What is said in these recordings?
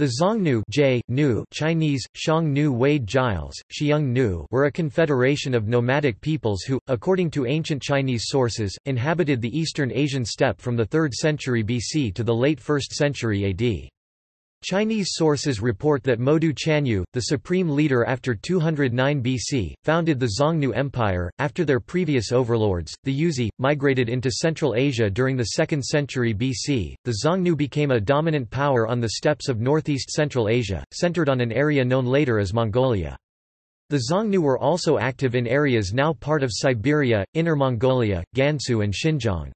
The Xiongnu nu, Chinese, Xiong Nu Wade Giles, Xiong Nu were a confederation of nomadic peoples who, according to ancient Chinese sources, inhabited the eastern Asian steppe from the 3rd century BC to the late 1st century AD. Chinese sources report that Modu Chanyu, the supreme leader after 209 BC, founded the Xiongnu Empire. After their previous overlords, the Yuezhi, migrated into Central Asia during the 2nd century BC. The Xiongnu became a dominant power on the steppes of northeast Central Asia, centered on an area known later as Mongolia. The Xiongnu were also active in areas now part of Siberia, Inner Mongolia, Gansu, and Xinjiang.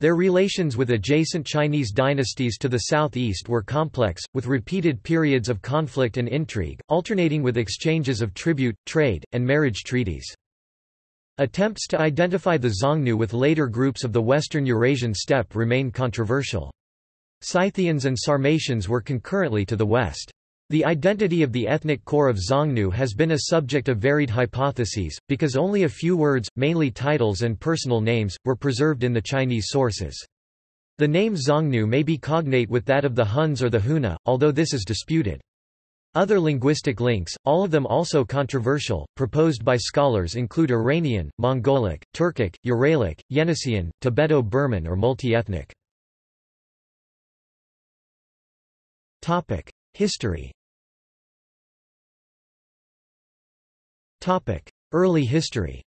Their relations with adjacent Chinese dynasties to the southeast were complex, with repeated periods of conflict and intrigue, alternating with exchanges of tribute, trade, and marriage treaties. Attempts to identify the Xiongnu with later groups of the western Eurasian steppe remain controversial. Scythians and Sarmatians were concurrently to the west. The identity of the ethnic core of Xiongnu has been a subject of varied hypotheses, because only a few words, mainly titles and personal names, were preserved in the Chinese sources. The name Xiongnu may be cognate with that of the Huns or the Huna, although this is disputed. Other linguistic links, all of them also controversial, proposed by scholars include Iranian, Mongolic, Turkic, Uralic, Yeniseian, Tibeto-Burman or multi-ethnic. History. Early history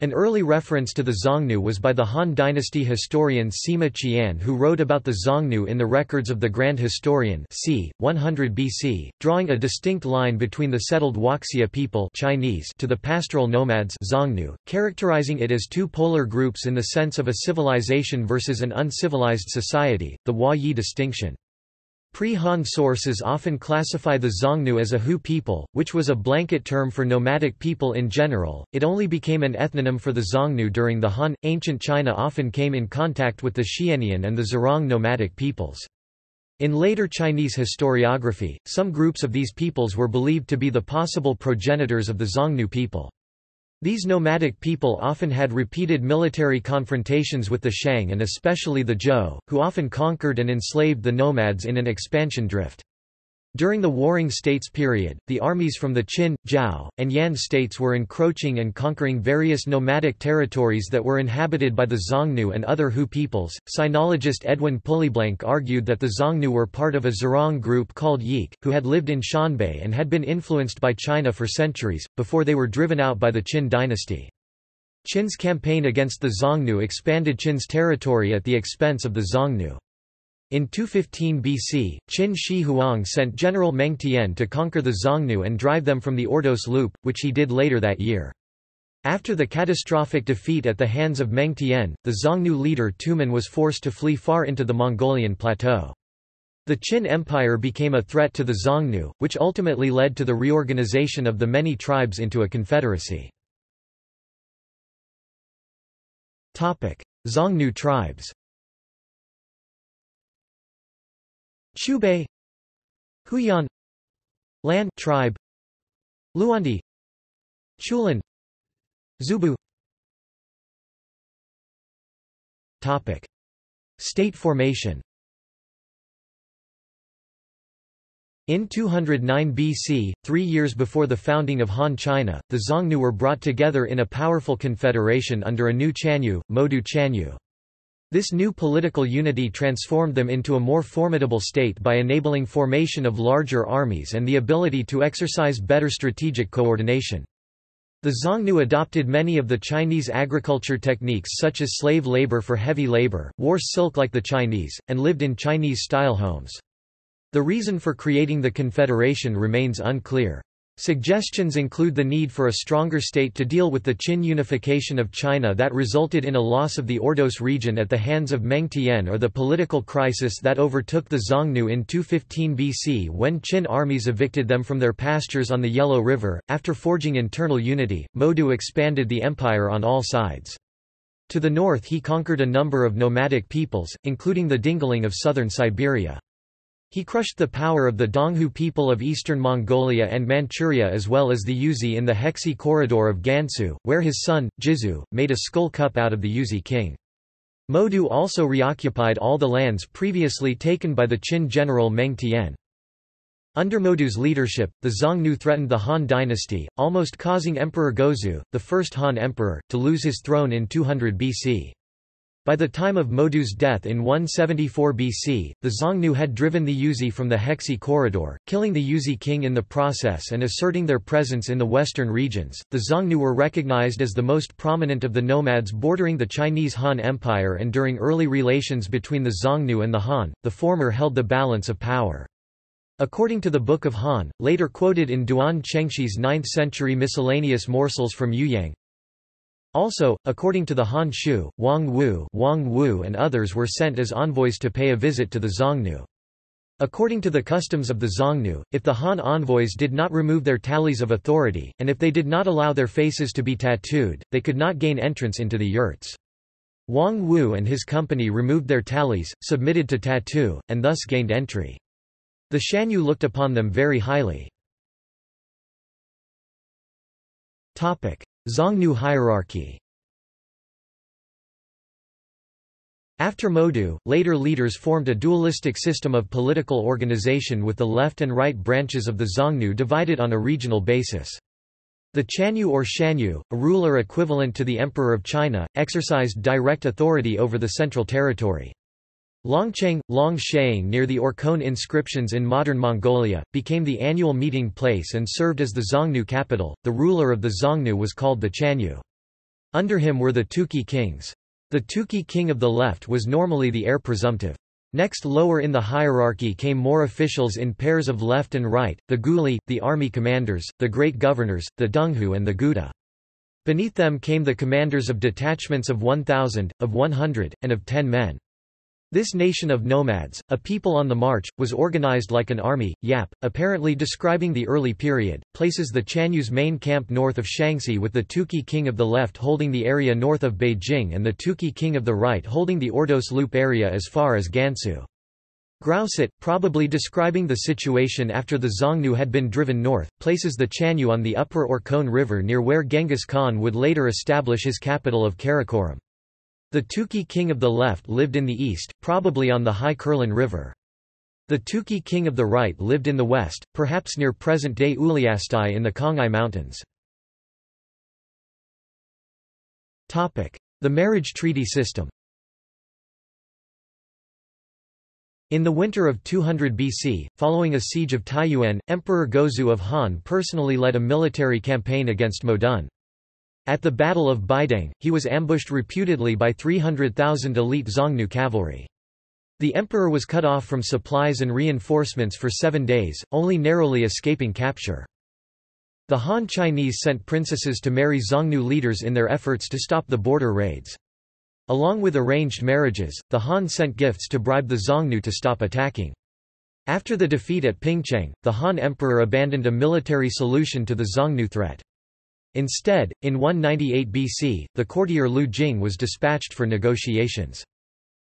An early reference to the Xiongnu was by the Han Dynasty historian Sima Qian who wrote about the Xiongnu in the records of the Grand Historian c. 100 BC, drawing a distinct line between the settled Huaxia people Chinese to the pastoral nomads Xiongnu, characterizing it as two polar groups in the sense of a civilization versus an uncivilized society, the Hua-Yi distinction. Pre-Han sources often classify the Xiongnu as a Hu people, which was a blanket term for nomadic people in general. It only became an ethnonym for the Xiongnu during the Han. Ancient China often came in contact with the Xianian and the Xirong nomadic peoples. In later Chinese historiography, some groups of these peoples were believed to be the possible progenitors of the Xiongnu people. These nomadic people often had repeated military confrontations with the Shang and especially the Zhou, who often conquered and enslaved the nomads in an expansion drift. During the Warring States period, the armies from the Qin, Zhao, and Yan states were encroaching and conquering various nomadic territories that were inhabited by the Xiongnu and other Hu peoples. Sinologist Edwin Pulleyblank argued that the Xiongnu were part of a Xirong group called Yik, who had lived in Xianbei and had been influenced by China for centuries, before they were driven out by the Qin dynasty. Qin's campaign against the Xiongnu expanded Qin's territory at the expense of the Xiongnu. In 215 BC, Qin Shi Huang sent General Meng Tian to conquer the Xiongnu and drive them from the Ordos Loop, which he did later that year. After the catastrophic defeat at the hands of Meng Tian, the Xiongnu leader Tumen was forced to flee far into the Mongolian plateau. The Qin Empire became a threat to the Xiongnu, which ultimately led to the reorganization of the many tribes into a confederacy. Xiongnu tribes Chubei Huyan Lan tribe Luandi Chulin Zubu. Topic. State formation. In 209 BC, three years before the founding of Han China, the Xiongnu were brought together in a powerful confederation under a new Chanyu, Modu Chanyu. This new political unity transformed them into a more formidable state by enabling formation of larger armies and the ability to exercise better strategic coordination. The Xiongnu adopted many of the Chinese agriculture techniques such as slave labor for heavy labor, wore silk like the Chinese, and lived in Chinese-style homes. The reason for creating the confederation remains unclear. Suggestions include the need for a stronger state to deal with the Qin unification of China that resulted in a loss of the Ordos region at the hands of Meng Tian or the political crisis that overtook the Xiongnu in 215 BC when Qin armies evicted them from their pastures on the Yellow River. After forging internal unity, Modu expanded the empire on all sides. To the north he conquered a number of nomadic peoples, including the Dingling of southern Siberia. He crushed the power of the Donghu people of eastern Mongolia and Manchuria as well as the Yuezhi in the Hexi corridor of Gansu, where his son, Jizu, made a skull cup out of the Yuezhi king. Modu also reoccupied all the lands previously taken by the Qin general Meng Tian. Under Modu's leadership, the Xiongnu threatened the Han dynasty, almost causing Emperor Gaozu, the first Han emperor, to lose his throne in 200 BC. By the time of Modu's death in 174 BC, the Xiongnu had driven the Yuezhi from the Hexi corridor, killing the Yuezhi king in the process and asserting their presence in the western regions. The Xiongnu were recognized as the most prominent of the nomads bordering the Chinese Han Empire and during early relations between the Xiongnu and the Han, the former held the balance of power. According to the Book of Han, later quoted in Duan Chengshi's 9th-century miscellaneous morsels from Youyang, also, according to the Han Shu, Wang Wu, Wang Wu and others were sent as envoys to pay a visit to the Xiongnu. According to the customs of the Xiongnu, if the Han envoys did not remove their tallies of authority, and if they did not allow their faces to be tattooed, they could not gain entrance into the yurts. Wang Wu and his company removed their tallies, submitted to tattoo, and thus gained entry. The Shanyu looked upon them very highly. Xiongnu hierarchy After Modu, later leaders formed a dualistic system of political organization with the left and right branches of the Xiongnu divided on a regional basis. The Chanyu or Shanyu, a ruler equivalent to the Emperor of China, exercised direct authority over the central territory. Longcheng, Longshaing near the Orkhon inscriptions in modern Mongolia, became the annual meeting place and served as the Xiongnu capital. The ruler of the Xiongnu was called the Chanyu. Under him were the Tuki kings. The Tuki king of the left was normally the heir presumptive. Next lower in the hierarchy came more officials in pairs of left and right, the Guli, the army commanders, the great governors, the Donghu and the Guda. Beneath them came the commanders of detachments of 1,000, of 100, and of 10 men. This nation of nomads, a people on the march, was organized like an army. Yap, apparently describing the early period, places the Chanyu's main camp north of Shaanxi with the Tuki king of the left holding the area north of Beijing and the Tuki king of the right holding the Ordos Loop area as far as Gansu. Grousset, probably describing the situation after the Xiongnu had been driven north, places the Chanyu on the upper Orkhon River near where Genghis Khan would later establish his capital of Karakorum. The Tuki king of the left lived in the east, probably on the High Kherlen River. The Tuki king of the right lived in the west, perhaps near present-day Uliastai in the Khangai Mountains. The marriage treaty system In the winter of 200 BC, following a siege of Taiyuan, Emperor Gaozu of Han personally led a military campaign against Modun. At the Battle of Baideng, he was ambushed reputedly by 300,000 elite Xiongnu cavalry. The emperor was cut off from supplies and reinforcements for seven days, only narrowly escaping capture. The Han Chinese sent princesses to marry Xiongnu leaders in their efforts to stop the border raids. Along with arranged marriages, the Han sent gifts to bribe the Xiongnu to stop attacking. After the defeat at Pingcheng, the Han emperor abandoned a military solution to the Xiongnu threat. Instead, in 198 BC, the courtier Lu Jing was dispatched for negotiations.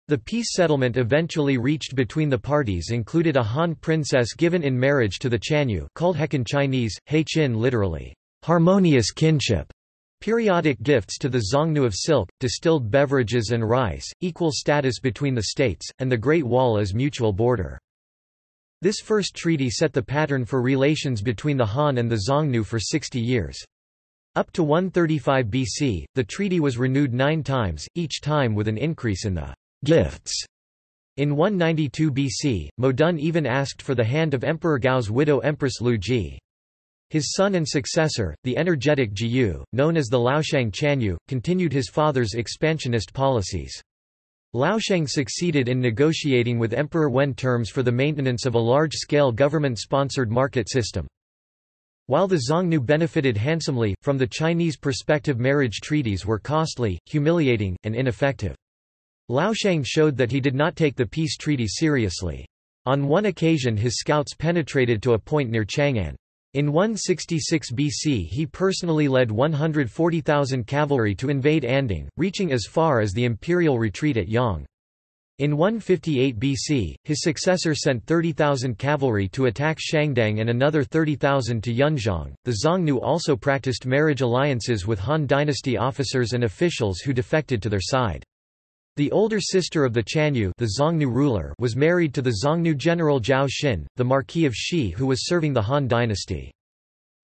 The peace settlement eventually reached between the parties included a Han princess given in marriage to the Chanyu called Hekin Chinese, He Qin literally, harmonious kinship, periodic gifts to the Xiongnu of silk, distilled beverages and rice, equal status between the states, and the Great Wall as mutual border. This first treaty set the pattern for relations between the Han and the Xiongnu for 60 years. Up to 135 BC, the treaty was renewed nine times, each time with an increase in the gifts. In 192 BC, Modun even asked for the hand of Emperor Gao's widow Empress Lu Ji. His son and successor, the energetic Jiyu, known as the Laoshang Chanyu, continued his father's expansionist policies. Laoshang succeeded in negotiating with Emperor Wen terms for the maintenance of a large-scale government-sponsored market system. While the Xiongnu benefited handsomely, from the Chinese perspective marriage treaties were costly, humiliating, and ineffective. Laoshang showed that he did not take the peace treaty seriously. On one occasion his scouts penetrated to a point near Chang'an. In 166 BC he personally led 140,000 cavalry to invade Anding, reaching as far as the imperial retreat at Yang. In 158 BC, his successor sent 30,000 cavalry to attack Shangdang and another 30,000 to Yunzhong. The Xiongnu also practiced marriage alliances with Han dynasty officers and officials who defected to their side. The older sister of the Chanyu the Xiongnu ruler was married to the Xiongnu general Zhao Xin, the Marquis of Shi who was serving the Han dynasty.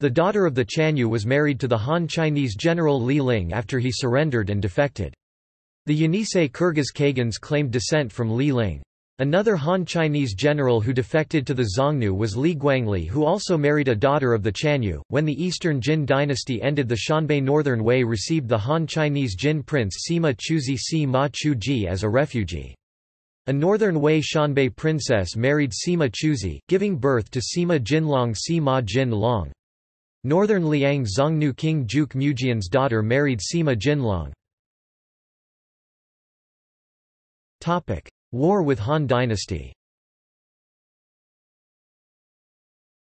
The daughter of the Chanyu was married to the Han Chinese general Li Ling after he surrendered and defected. The Yenisei Kyrgyz Khagans claimed descent from Li Ling. Another Han Chinese general who defected to the Xiongnu was Li Guangli who also married a daughter of the Chanyu. When the Eastern Jin dynasty ended the Xianbei Northern Wei received the Han Chinese Jin prince Sima Chuzi Si Ma Chuji as a refugee. A northern Wei Xianbei princess married Sima Chuzi, giving birth to Sima Jinlong Sima Jin Long. Northern Liang Xiongnu king Juk Mujian's daughter married Sima Jinlong. War with Han dynasty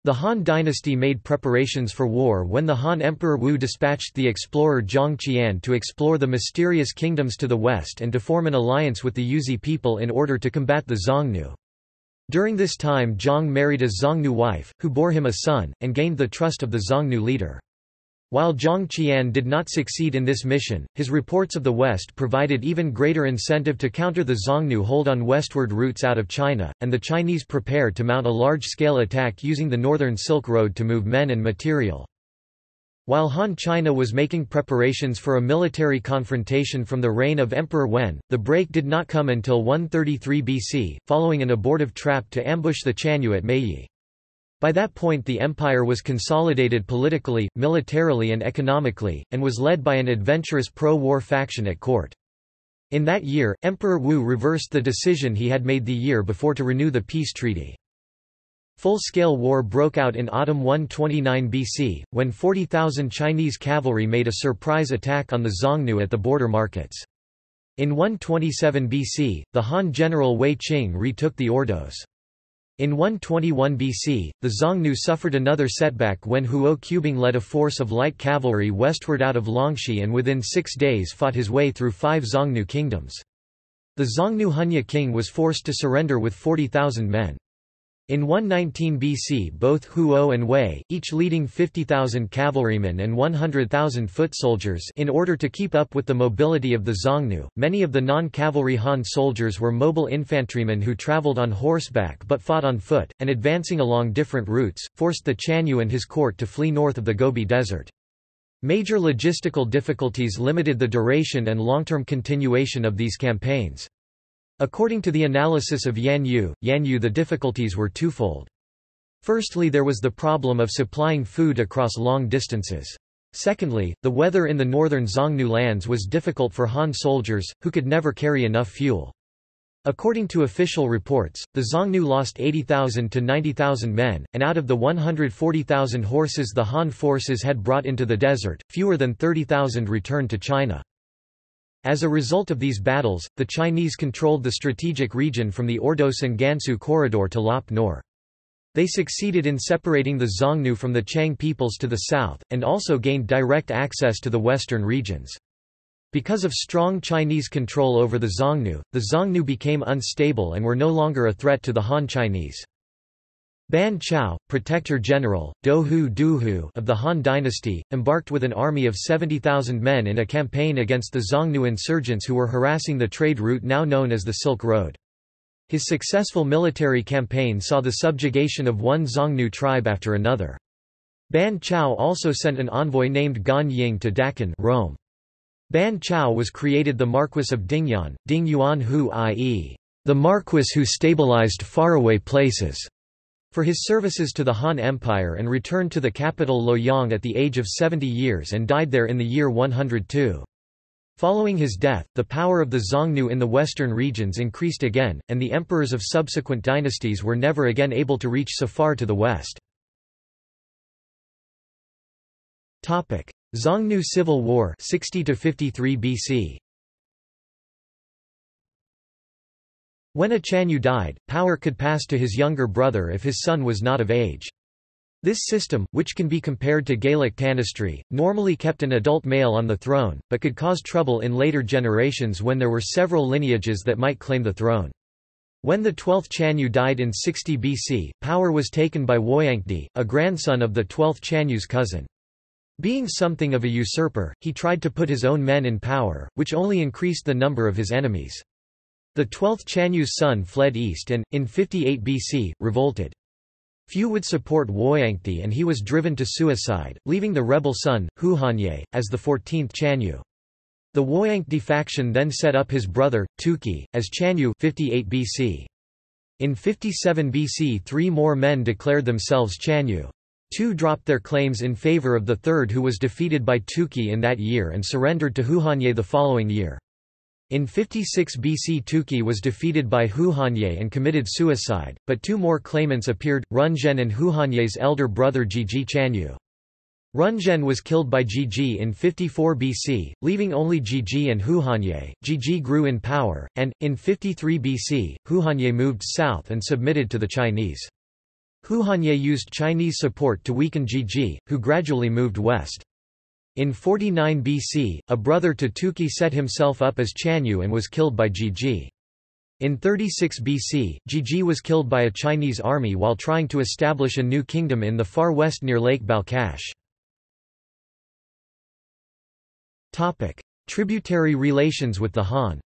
The Han dynasty made preparations for war when the Han Emperor Wu dispatched the explorer Zhang Qian to explore the mysterious kingdoms to the west and to form an alliance with the Yuezhi people in order to combat the Xiongnu. During this time Zhang married a Xiongnu wife, who bore him a son, and gained the trust of the Xiongnu leader. While Zhang Qian did not succeed in this mission, his reports of the West provided even greater incentive to counter the Xiongnu hold on westward routes out of China, and the Chinese prepared to mount a large-scale attack using the Northern Silk Road to move men and material. While Han China was making preparations for a military confrontation from the reign of Emperor Wen, the break did not come until 133 BC, following an abortive trap to ambush the Chanyu at Meiyi. By that point the empire was consolidated politically, militarily and economically, and was led by an adventurous pro-war faction at court. In that year, Emperor Wu reversed the decision he had made the year before to renew the peace treaty. Full-scale war broke out in autumn 129 BC, when 40,000 Chinese cavalry made a surprise attack on the Xiongnu at the border markets. In 127 BC, the Han general Wei Qing retook the Ordos. In 121 BC, the Xiongnu suffered another setback when Huo Qubing led a force of light cavalry westward out of Longxi and within six days fought his way through five Xiongnu kingdoms. The Xiongnu Hunya king was forced to surrender with 40,000 men. In 119 BC both Huo and Wei, each leading 50,000 cavalrymen and 100,000 foot soldiers in order to keep up with the mobility of the Xiongnu. Many of the non-cavalry Han soldiers were mobile infantrymen who traveled on horseback but fought on foot, and advancing along different routes, forced the Chanyu and his court to flee north of the Gobi Desert. Major logistical difficulties limited the duration and long-term continuation of these campaigns. According to the analysis of Yan Yu, Yan Yu the difficulties were twofold. Firstly there was the problem of supplying food across long distances. Secondly, the weather in the northern Xiongnu lands was difficult for Han soldiers, who could never carry enough fuel. According to official reports, the Xiongnu lost 80,000 to 90,000 men, and out of the 140,000 horses the Han forces had brought into the desert, fewer than 30,000 returned to China. As a result of these battles, the Chinese controlled the strategic region from the Ordos and Gansu corridor to Lop Nor. They succeeded in separating the Xiongnu from the Qiang peoples to the south, and also gained direct access to the western regions. Because of strong Chinese control over the Xiongnu, the Xiongnu became unstable and were no longer a threat to the Han Chinese. Ban Chao, Protector General, Dohu Duhu of the Han dynasty, embarked with an army of 70,000 men in a campaign against the Xiongnu insurgents who were harassing the trade route now known as the Silk Road. His successful military campaign saw the subjugation of one Xiongnu tribe after another. Ban Chao also sent an envoy named Gan Ying to Daqin Rome. Ban Chao was created the Marquis of Dingyuan, Ding Yuan Hu i.e., the Marquis who stabilized faraway places for his services to the Han Empire and returned to the capital Luoyang at the age of 70 years and died there in the year 102. Following his death, the power of the Xiongnu in the western regions increased again, and the emperors of subsequent dynasties were never again able to reach so far to the west. Xiongnu Civil War 60 53 BC When a Chanyu died, power could pass to his younger brother if his son was not of age. This system, which can be compared to Gaelic tanistry, normally kept an adult male on the throne, but could cause trouble in later generations when there were several lineages that might claim the throne. When the 12th Chanyu died in 60 BC, power was taken by Woyangdi, a grandson of the 12th Chanyu's cousin. Being something of a usurper, he tried to put his own men in power, which only increased the number of his enemies. The twelfth Chanyu's son fled east and, in 58 BC, revolted. Few would support Huayangdi and he was driven to suicide, leaving the rebel son, Huhanye, as the 14th Chanyu. The Huayangdi faction then set up his brother, Tuki, as Chanyu 58 BC. In 57 BC three more men declared themselves Chanyu. Two dropped their claims in favor of the third who was defeated by Tuki in that year and surrendered to Huhanye the following year. In 56 BC Tuki was defeated by Huhanye and committed suicide, but two more claimants appeared, Runzhen and Huhanye's elder brother Jiji Chanyu. Runzhen was killed by Jiji in 54 BC, leaving only Jiji and Huhanye. Jiji grew in power, and, in 53 BC, Huhanye moved south and submitted to the Chinese. Huhanye used Chinese support to weaken Jiji, who gradually moved west. In 49 BC, a brother to Tuki set himself up as Chanyu and was killed by Jiji. In 36 BC, Jiji was killed by a Chinese army while trying to establish a new kingdom in the far west near Lake Balkhash. Tributary relations with the Han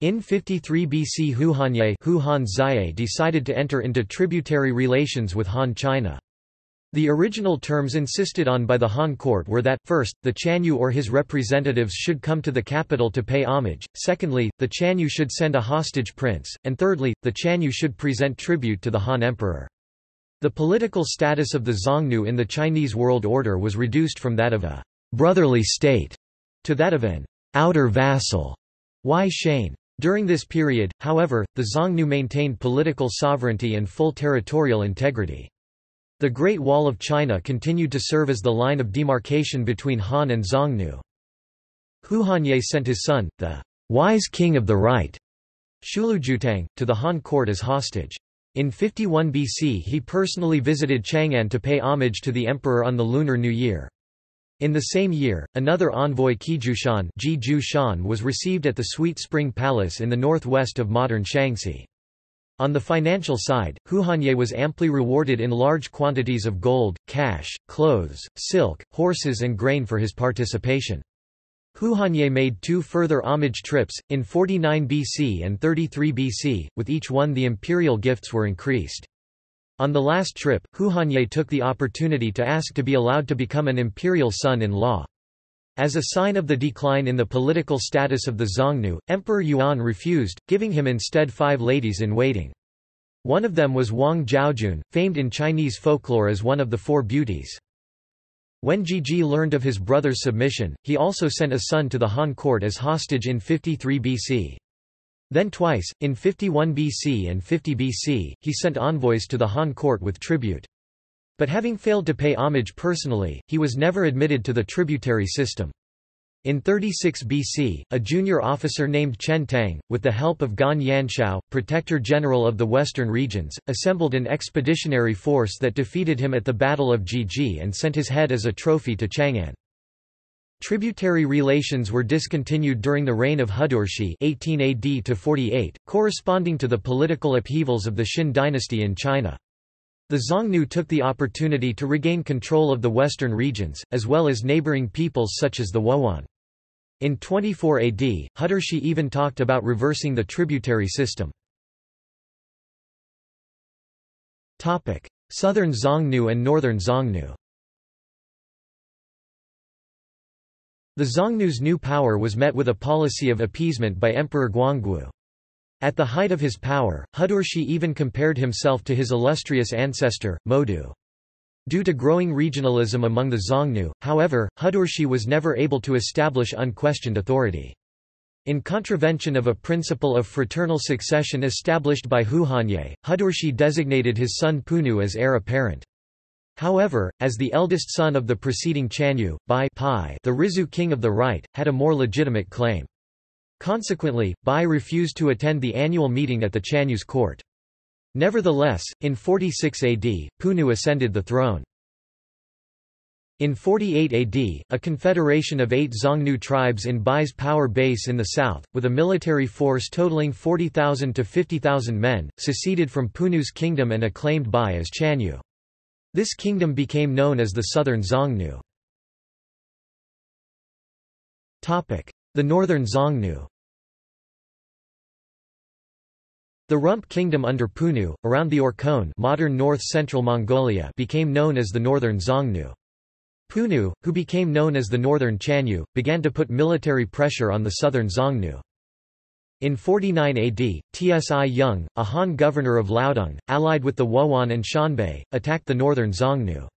In 53 BC Huhanye decided to enter into tributary relations with Han China. The original terms insisted on by the Han court were that, first, the Chanyu or his representatives should come to the capital to pay homage, secondly, the Chanyu should send a hostage prince, and thirdly, the Chanyu should present tribute to the Han emperor. The political status of the Xiongnu in the Chinese world order was reduced from that of a «brotherly state» to that of an «outer vassal» Why Shane. During this period, however, the Xiongnu maintained political sovereignty and full territorial integrity. The Great Wall of China continued to serve as the line of demarcation between Han and Xiongnu. Huhanye sent his son, the wise king of the right, Shulujutang, to the Han court as hostage. In 51 BC he personally visited Chang'an to pay homage to the emperor on the Lunar New Year. In the same year, another envoy Qijushan was received at the Sweet Spring Palace in the northwest of modern Shaanxi. On the financial side, Huhanye was amply rewarded in large quantities of gold, cash, clothes, silk, horses and grain for his participation. Huhanye made two further homage trips, in 49 BC and 33 BC, with each one the imperial gifts were increased. On the last trip, Huhanye took the opportunity to ask to be allowed to become an imperial son-in-law. As a sign of the decline in the political status of the Xiongnu, Emperor Yuan refused, giving him instead five ladies-in-waiting. One of them was Wang Zhaojun, famed in Chinese folklore as one of the Four Beauties. When Jiji learned of his brother's submission, he also sent a son to the Han court as hostage in 53 BC. Then twice, in 51 BC and 50 BC, he sent envoys to the Han court with tribute. But having failed to pay homage personally, he was never admitted to the tributary system. In 36 BC, a junior officer named Chen Tang, with the help of Gan Yanshou, protector general of the western regions, assembled an expeditionary force that defeated him at the Battle of Jiji and sent his head as a trophy to Chang'an. Tributary relations were discontinued during the reign of Hudurshi 18 AD to 48, corresponding to the political upheavals of the Xin dynasty in China. The Xiongnu took the opportunity to regain control of the western regions, as well as neighboring peoples such as the Woan. In 24 AD, Hudurshi even talked about reversing the tributary system. Southern Xiongnu and Northern Xiongnu The Xiongnu's new power was met with a policy of appeasement by Emperor Guangwu. At the height of his power, Hudurshi even compared himself to his illustrious ancestor, Modu. Due to growing regionalism among the Xiongnu, however, Hudurshi was never able to establish unquestioned authority. In contravention of a principle of fraternal succession established by Huhanye, Hudurshi designated his son Punu as heir apparent. However, as the eldest son of the preceding Chanyu, Bai the Rizhu king of the right, had a more legitimate claim. Consequently, Bai refused to attend the annual meeting at the Chanyu's court. Nevertheless, in 46 AD, Punu ascended the throne. In 48 AD, a confederation of eight Xiongnu tribes in Bai's power base in the south, with a military force totaling 40,000 to 50,000 men, seceded from Punu's kingdom and acclaimed Bai as Chanyu. This kingdom became known as the Southern Xiongnu. The Northern Xiongnu The Rump Kingdom under Punu, around the Orkhon modern north-central Mongolia became known as the Northern Xiongnu. Punu, who became known as the Northern Chanyu, began to put military pressure on the southern Xiongnu. In 49 AD, Tsi Yung, a Han governor of Liaodong, allied with the Wuhuan and Xianbei, attacked the northern Xiongnu.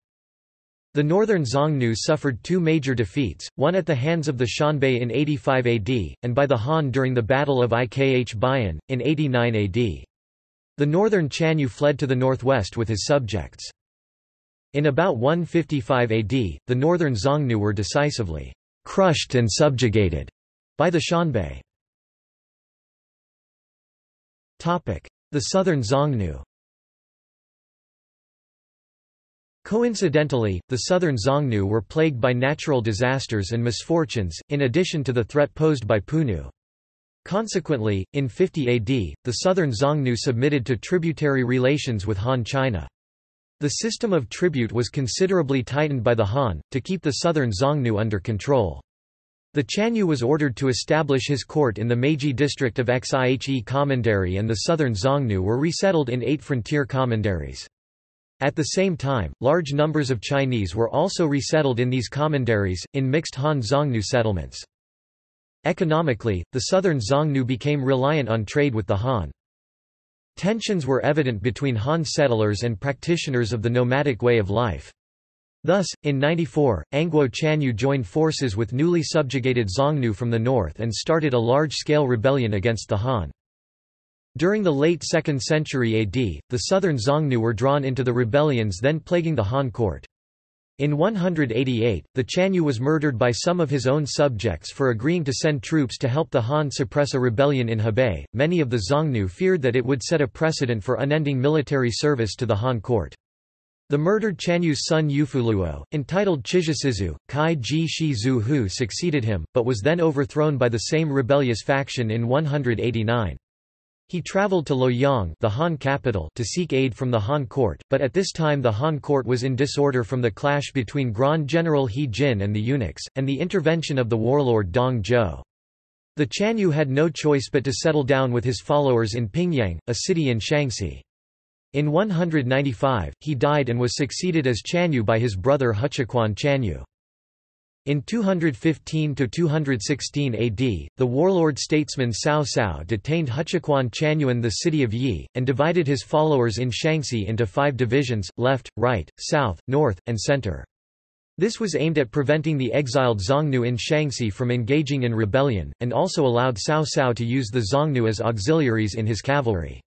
The northern Xiongnu suffered two major defeats, one at the hands of the Xianbei in 85 AD, and by the Han during the Battle of Ikh Bayan, in 89 AD. The northern Chanyu fled to the northwest with his subjects. In about 155 AD, the northern Xiongnu were decisively crushed and subjugated by the Xianbei. The southern Xiongnu Coincidentally, the southern Xiongnu were plagued by natural disasters and misfortunes, in addition to the threat posed by Punu. Consequently, in 50 AD, the southern Xiongnu submitted to tributary relations with Han China. The system of tribute was considerably tightened by the Han, to keep the southern Xiongnu under control. The Chanyu was ordered to establish his court in the Meiji district of Xihe Commandery and the southern Xiongnu were resettled in eight frontier commanderies. At the same time, large numbers of Chinese were also resettled in these commanderies, in mixed Han-Xiongnu settlements. Economically, the southern Xiongnu became reliant on trade with the Han. Tensions were evident between Han settlers and practitioners of the nomadic way of life. Thus, in 94, Angguo Chanyu joined forces with newly subjugated Xiongnu from the north and started a large-scale rebellion against the Han. During the late 2nd century AD, the southern Xiongnu were drawn into the rebellions then plaguing the Han court. In 188, the Chanyu was murdered by some of his own subjects for agreeing to send troops to help the Han suppress a rebellion in Hebei. Many of the Xiongnu feared that it would set a precedent for unending military service to the Han court. The murdered Chanyu's son Yufuluo, entitled Chizhisizu, Kai Ji Shi Zhu Hu succeeded him, but was then overthrown by the same rebellious faction in 189. He traveled to Luoyang the Han capital to seek aid from the Han court, but at this time the Han court was in disorder from the clash between Grand General He Jin and the eunuchs, and the intervention of the warlord Dong Zhuo. The Chanyu had no choice but to settle down with his followers in Pingyang, a city in Shaanxi. In 195, he died and was succeeded as Chanyu by his brother Huqiuquan Chanyu. In 215–216 AD, the warlord statesman Cao Cao detained Huqiuquan Chanyuan the city of Yi, and divided his followers in Shaanxi into five divisions, left, right, south, north, and center. This was aimed at preventing the exiled Xiongnu in Shaanxi from engaging in rebellion, and also allowed Cao Cao to use the Xiongnu as auxiliaries in his cavalry.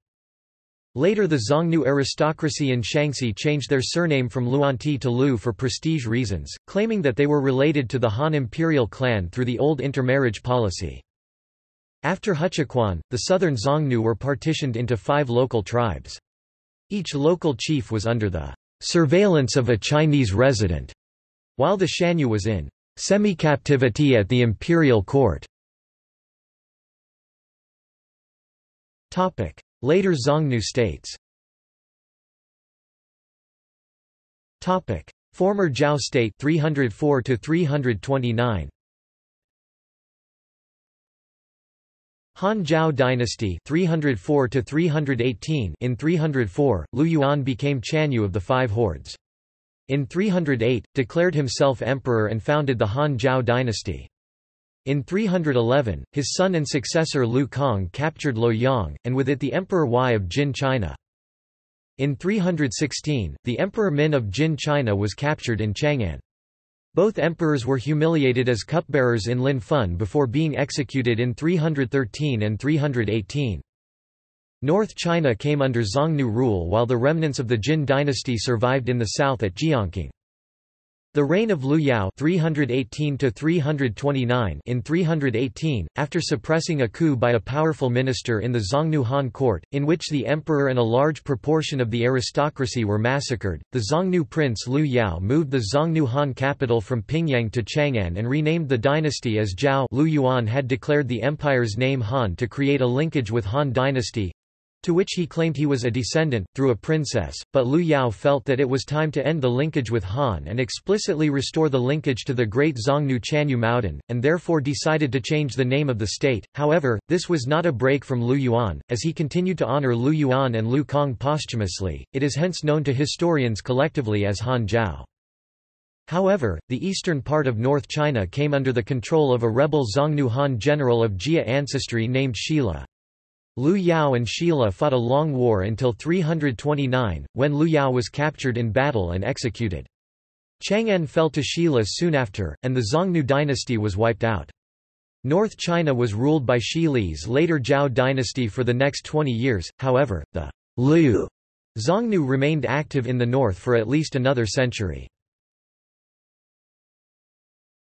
Later the Xiongnu aristocracy in Shaanxi changed their surname from Luanti to Lu for prestige reasons, claiming that they were related to the Han imperial clan through the old intermarriage policy. After Huqiuquan, the southern Xiongnu were partitioned into five local tribes. Each local chief was under the surveillance of a Chinese resident, while the Shanyu was in semi-captivity at the imperial court. Later Xiongnu states. Former Zhao state 304 to 329 Han Zhao dynasty 304 to 318 in 304 Liu Yuan became Chanyu of the Five Hordes. In 308 declared himself emperor and founded the Han Zhao dynasty in 311, his son and successor Lu Kang captured Luoyang, and with it the Emperor Yi of Jin China. In 316, the Emperor Min of Jin China was captured in Chang'an. Both emperors were humiliated as cupbearers in Lin Fun before being executed in 313 and 318. North China came under Xiongnu rule while the remnants of the Jin dynasty survived in the south at Jiangqing. The reign of Liu Yao 318 in 318, after suppressing a coup by a powerful minister in the Xiongnu Han court, in which the emperor and a large proportion of the aristocracy were massacred, the Xiongnu prince Liu Yao moved the Xiongnu Han capital from Pingyang to Chang'an and renamed the dynasty as Zhao. Liu Yuan had declared the empire's name Han to create a linkage with Han dynasty, to which he claimed he was a descendant, through a princess, but Liu Yao felt that it was time to end the linkage with Han and explicitly restore the linkage to the great Xiongnu Chanyu Maodan, and therefore decided to change the name of the state. However, this was not a break from Liu Yuan, as he continued to honor Liu Yuan and Liu Cong posthumously, it is hence known to historians collectively as Han Zhao. However, the eastern part of North China came under the control of a rebel Xiongnu Han general of Jia ancestry named Shila. Liu Yao and Shila fought a long war until 329, when Liu Yao was captured in battle and executed. Chang'an fell to Shila soon after, and the Xiongnu dynasty was wiped out. North China was ruled by Shili's later Zhao dynasty for the next 20 years, however, the Liu Xiongnu remained active in the north for at least another century.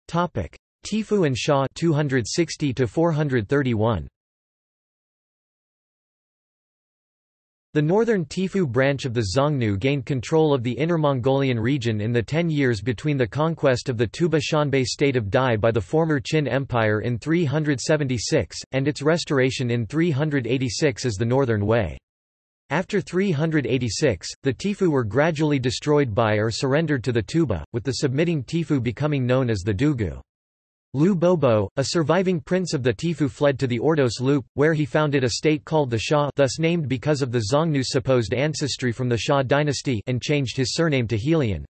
Tifu and Xia 260 to 431 The northern Tifu branch of the Xiongnu gained control of the Inner Mongolian region in the ten years between the conquest of the Tuoba Xianbei state of Dai by the former Qin Empire in 376, and its restoration in 386 as the Northern Wei. After 386, the Tifu were gradually destroyed by or surrendered to the Tuoba, with the submitting Tifu becoming known as the Dugu. Liu Bobo, a surviving prince of the Tifu fled to the Ordos Loop, where he founded a state called the Xia thus named because of the Xiongnu's supposed ancestry from the Xia dynasty and changed his surname to Helian.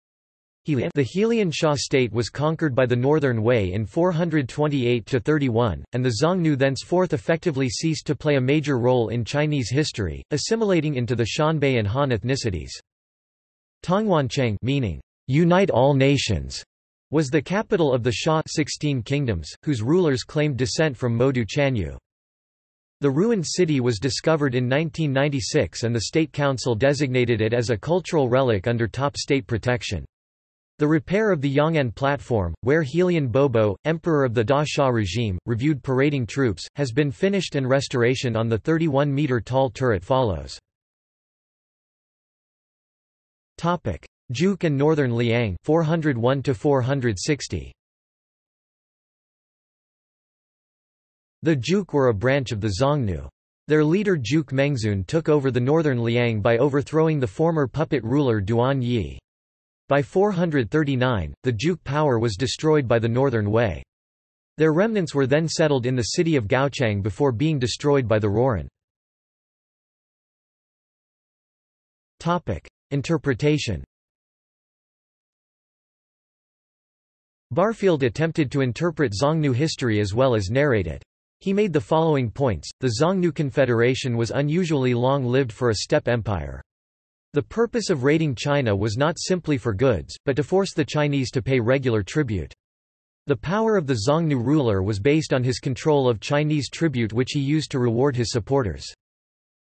The Helian Xia state was conquered by the Northern Wei in 428–31, and the Xiongnu thenceforth effectively ceased to play a major role in Chinese history, assimilating into the Xianbei and Han ethnicities. Tonghuancheng meaning, "'Unite all nations' was the capital of the Xia 16 kingdoms, whose rulers claimed descent from Modu Chanyu. The ruined city was discovered in 1996 and the State Council designated it as a cultural relic under top state protection. The repair of the Yang'an platform, where Helian Bobo, emperor of the Da Xia regime, reviewed parading troops, has been finished and restoration on the 31-metre tall turret follows. Juk and Northern Liang 401 to 460 The Juk were a branch of the Xiongnu. Their leader Juk Mengzun took over the northern Liang by overthrowing the former puppet ruler Duan Yi. By 439, the Juk power was destroyed by the northern Wei. Their remnants were then settled in the city of Gaochang before being destroyed by the Rouran. Interpretation Barfield attempted to interpret Xiongnu history as well as narrate it. He made the following points, the Xiongnu Confederation was unusually long-lived for a steppe empire. The purpose of raiding China was not simply for goods, but to force the Chinese to pay regular tribute. The power of the Xiongnu ruler was based on his control of Chinese tribute which he used to reward his supporters.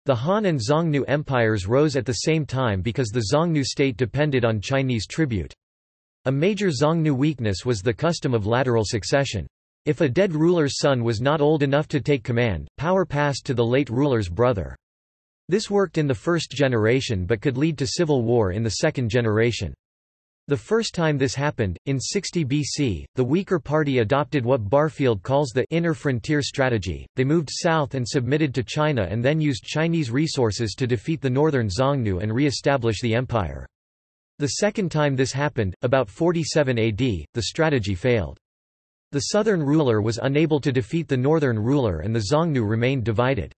The Han and Xiongnu empires rose at the same time because the Xiongnu state depended on Chinese tribute. A major Xiongnu weakness was the custom of lateral succession. If a dead ruler's son was not old enough to take command, power passed to the late ruler's brother. This worked in the first generation but could lead to civil war in the second generation. The first time this happened, in 60 BC, the weaker party adopted what Barfield calls the inner frontier strategy. They moved south and submitted to China and then used Chinese resources to defeat the northern Xiongnu and re-establish the empire. The second time this happened, about 47 AD, the strategy failed. The southern ruler was unable to defeat the northern ruler and the Xiongnu remained divided.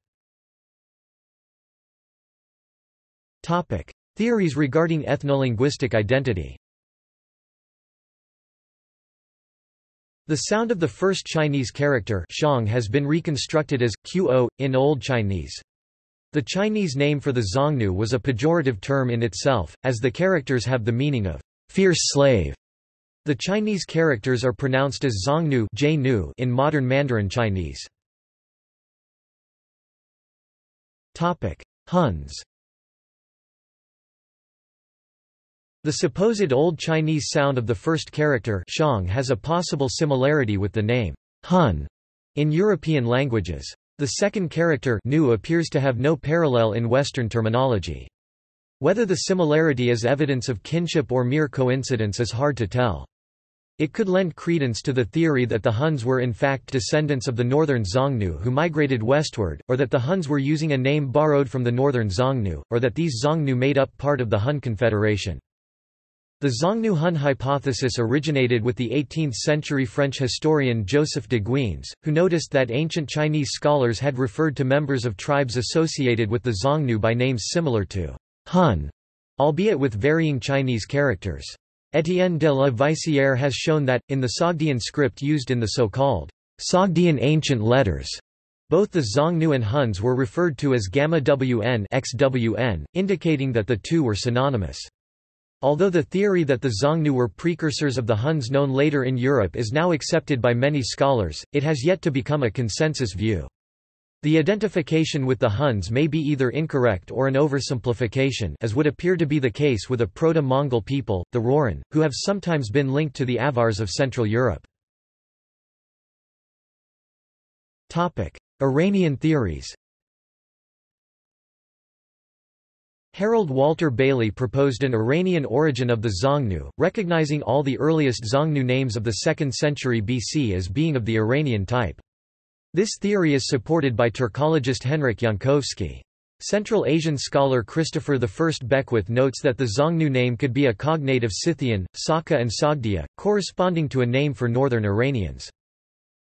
Theories regarding ethnolinguistic identity The sound of the first Chinese character shang has been reconstructed as qo in Old Chinese. The Chinese name for the Xiongnu was a pejorative term in itself, as the characters have the meaning of fierce slave. The Chinese characters are pronounced as Xiongnu in modern Mandarin Chinese. Huns The supposed Old Chinese sound of the first character shang has a possible similarity with the name Hun in European languages. The second character nu appears to have no parallel in Western terminology. Whether the similarity is evidence of kinship or mere coincidence is hard to tell. It could lend credence to the theory that the Huns were in fact descendants of the northern Xiongnu who migrated westward, or that the Huns were using a name borrowed from the northern Xiongnu, or that these Xiongnu made up part of the Hun Confederation. The Xiongnu-Hun hypothesis originated with the 18th-century French historian Joseph de Guines, who noticed that ancient Chinese scholars had referred to members of tribes associated with the Xiongnu by names similar to Hun, albeit with varying Chinese characters. Étienne de la Vaissière has shown that, in the Sogdian script used in the so-called Sogdian ancient letters, both the Xiongnu and Huns were referred to as Gamma WN XWN, indicating that the two were synonymous. Although the theory that the Xiongnu were precursors of the Huns known later in Europe is now accepted by many scholars, it has yet to become a consensus view. The identification with the Huns may be either incorrect or an oversimplification as would appear to be the case with a proto-Mongol people, the Rouran, who have sometimes been linked to the Avars of Central Europe. Iranian theories Harold Walter Bailey proposed an Iranian origin of the Xiongnu, recognizing all the earliest Xiongnu names of the 2nd century BC as being of the Iranian type. This theory is supported by Turkologist Henrik Yankovsky. Central Asian scholar Christopher I Beckwith notes that the Xiongnu name could be a cognate of Scythian, Saka and Sogdia, corresponding to a name for northern Iranians.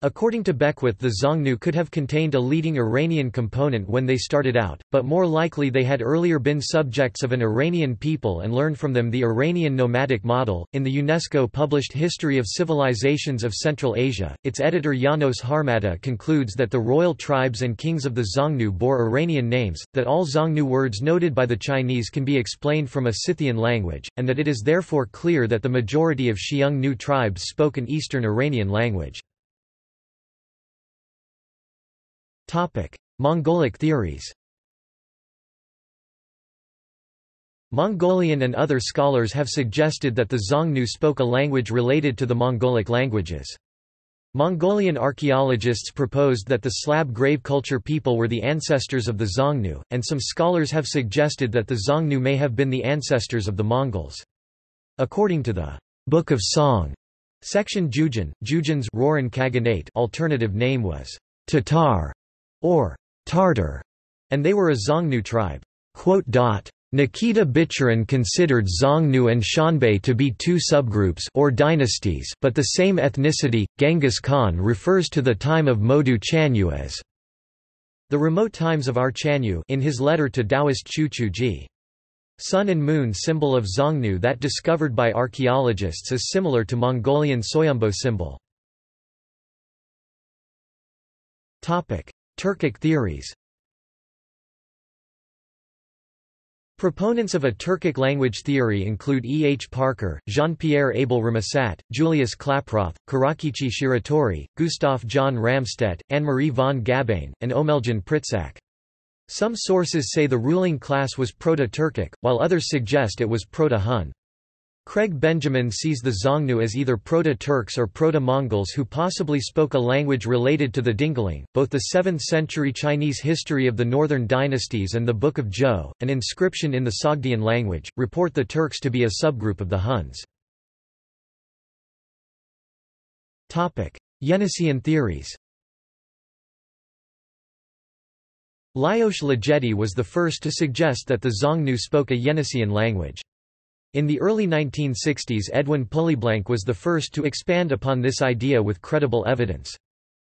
According to Beckwith the Xiongnu could have contained a leading Iranian component when they started out, but more likely they had earlier been subjects of an Iranian people and learned from them the Iranian nomadic model. In the UNESCO published History of Civilizations of Central Asia, its editor Janos Harmatta concludes that the royal tribes and kings of the Xiongnu bore Iranian names, that all Xiongnu words noted by the Chinese can be explained from a Scythian language, and that it is therefore clear that the majority of Xiongnu tribes spoke an Eastern Iranian language. Mongolic theories Mongolian and other scholars have suggested that the Xiongnu spoke a language related to the Mongolic languages. Mongolian archaeologists proposed that the Slab grave culture people were the ancestors of the Xiongnu, and some scholars have suggested that the Xiongnu may have been the ancestors of the Mongols. According to the Book of Song section Jujin, Jujin's Rouran Khaganate alternative name was Tatar or Tartar, and they were a Xiongnu tribe. Nikita Bichurin considered Xiongnu and Xianbei to be two subgroups or dynasties but the same ethnicity. Genghis Khan refers to the time of Modu Chanyu as the remote times of our Chanyu in his letter to Taoist Qiu Chuji. Sun and moon symbol of Xiongnu that discovered by archaeologists is similar to Mongolian Soyombo symbol. Turkic theories Proponents of a Turkic language theory include E. H. Parker, Jean-Pierre Abel Rémusat, Julius Klaproth, Kurakichi Shiratori, Gustav John Ramstedt, Anne-Marie von Gabain, and Omeljan Pritsak. Some sources say the ruling class was Proto-Turkic, while others suggest it was Proto-Hun. Craig Benjamin sees the Xiongnu as either Proto-Turks or Proto-Mongols who possibly spoke a language related to the Dingling. Both the 7th-century Chinese history of the northern dynasties and the Book of Zhou, an inscription in the Sogdian language, report the Turks to be a subgroup of the Huns. Yeniseian theories. Lajos Ligeti was the first to suggest that the Xiongnu spoke a Yeniseian language. In the early 1960s Edwin Pulleyblank was the first to expand upon this idea with credible evidence.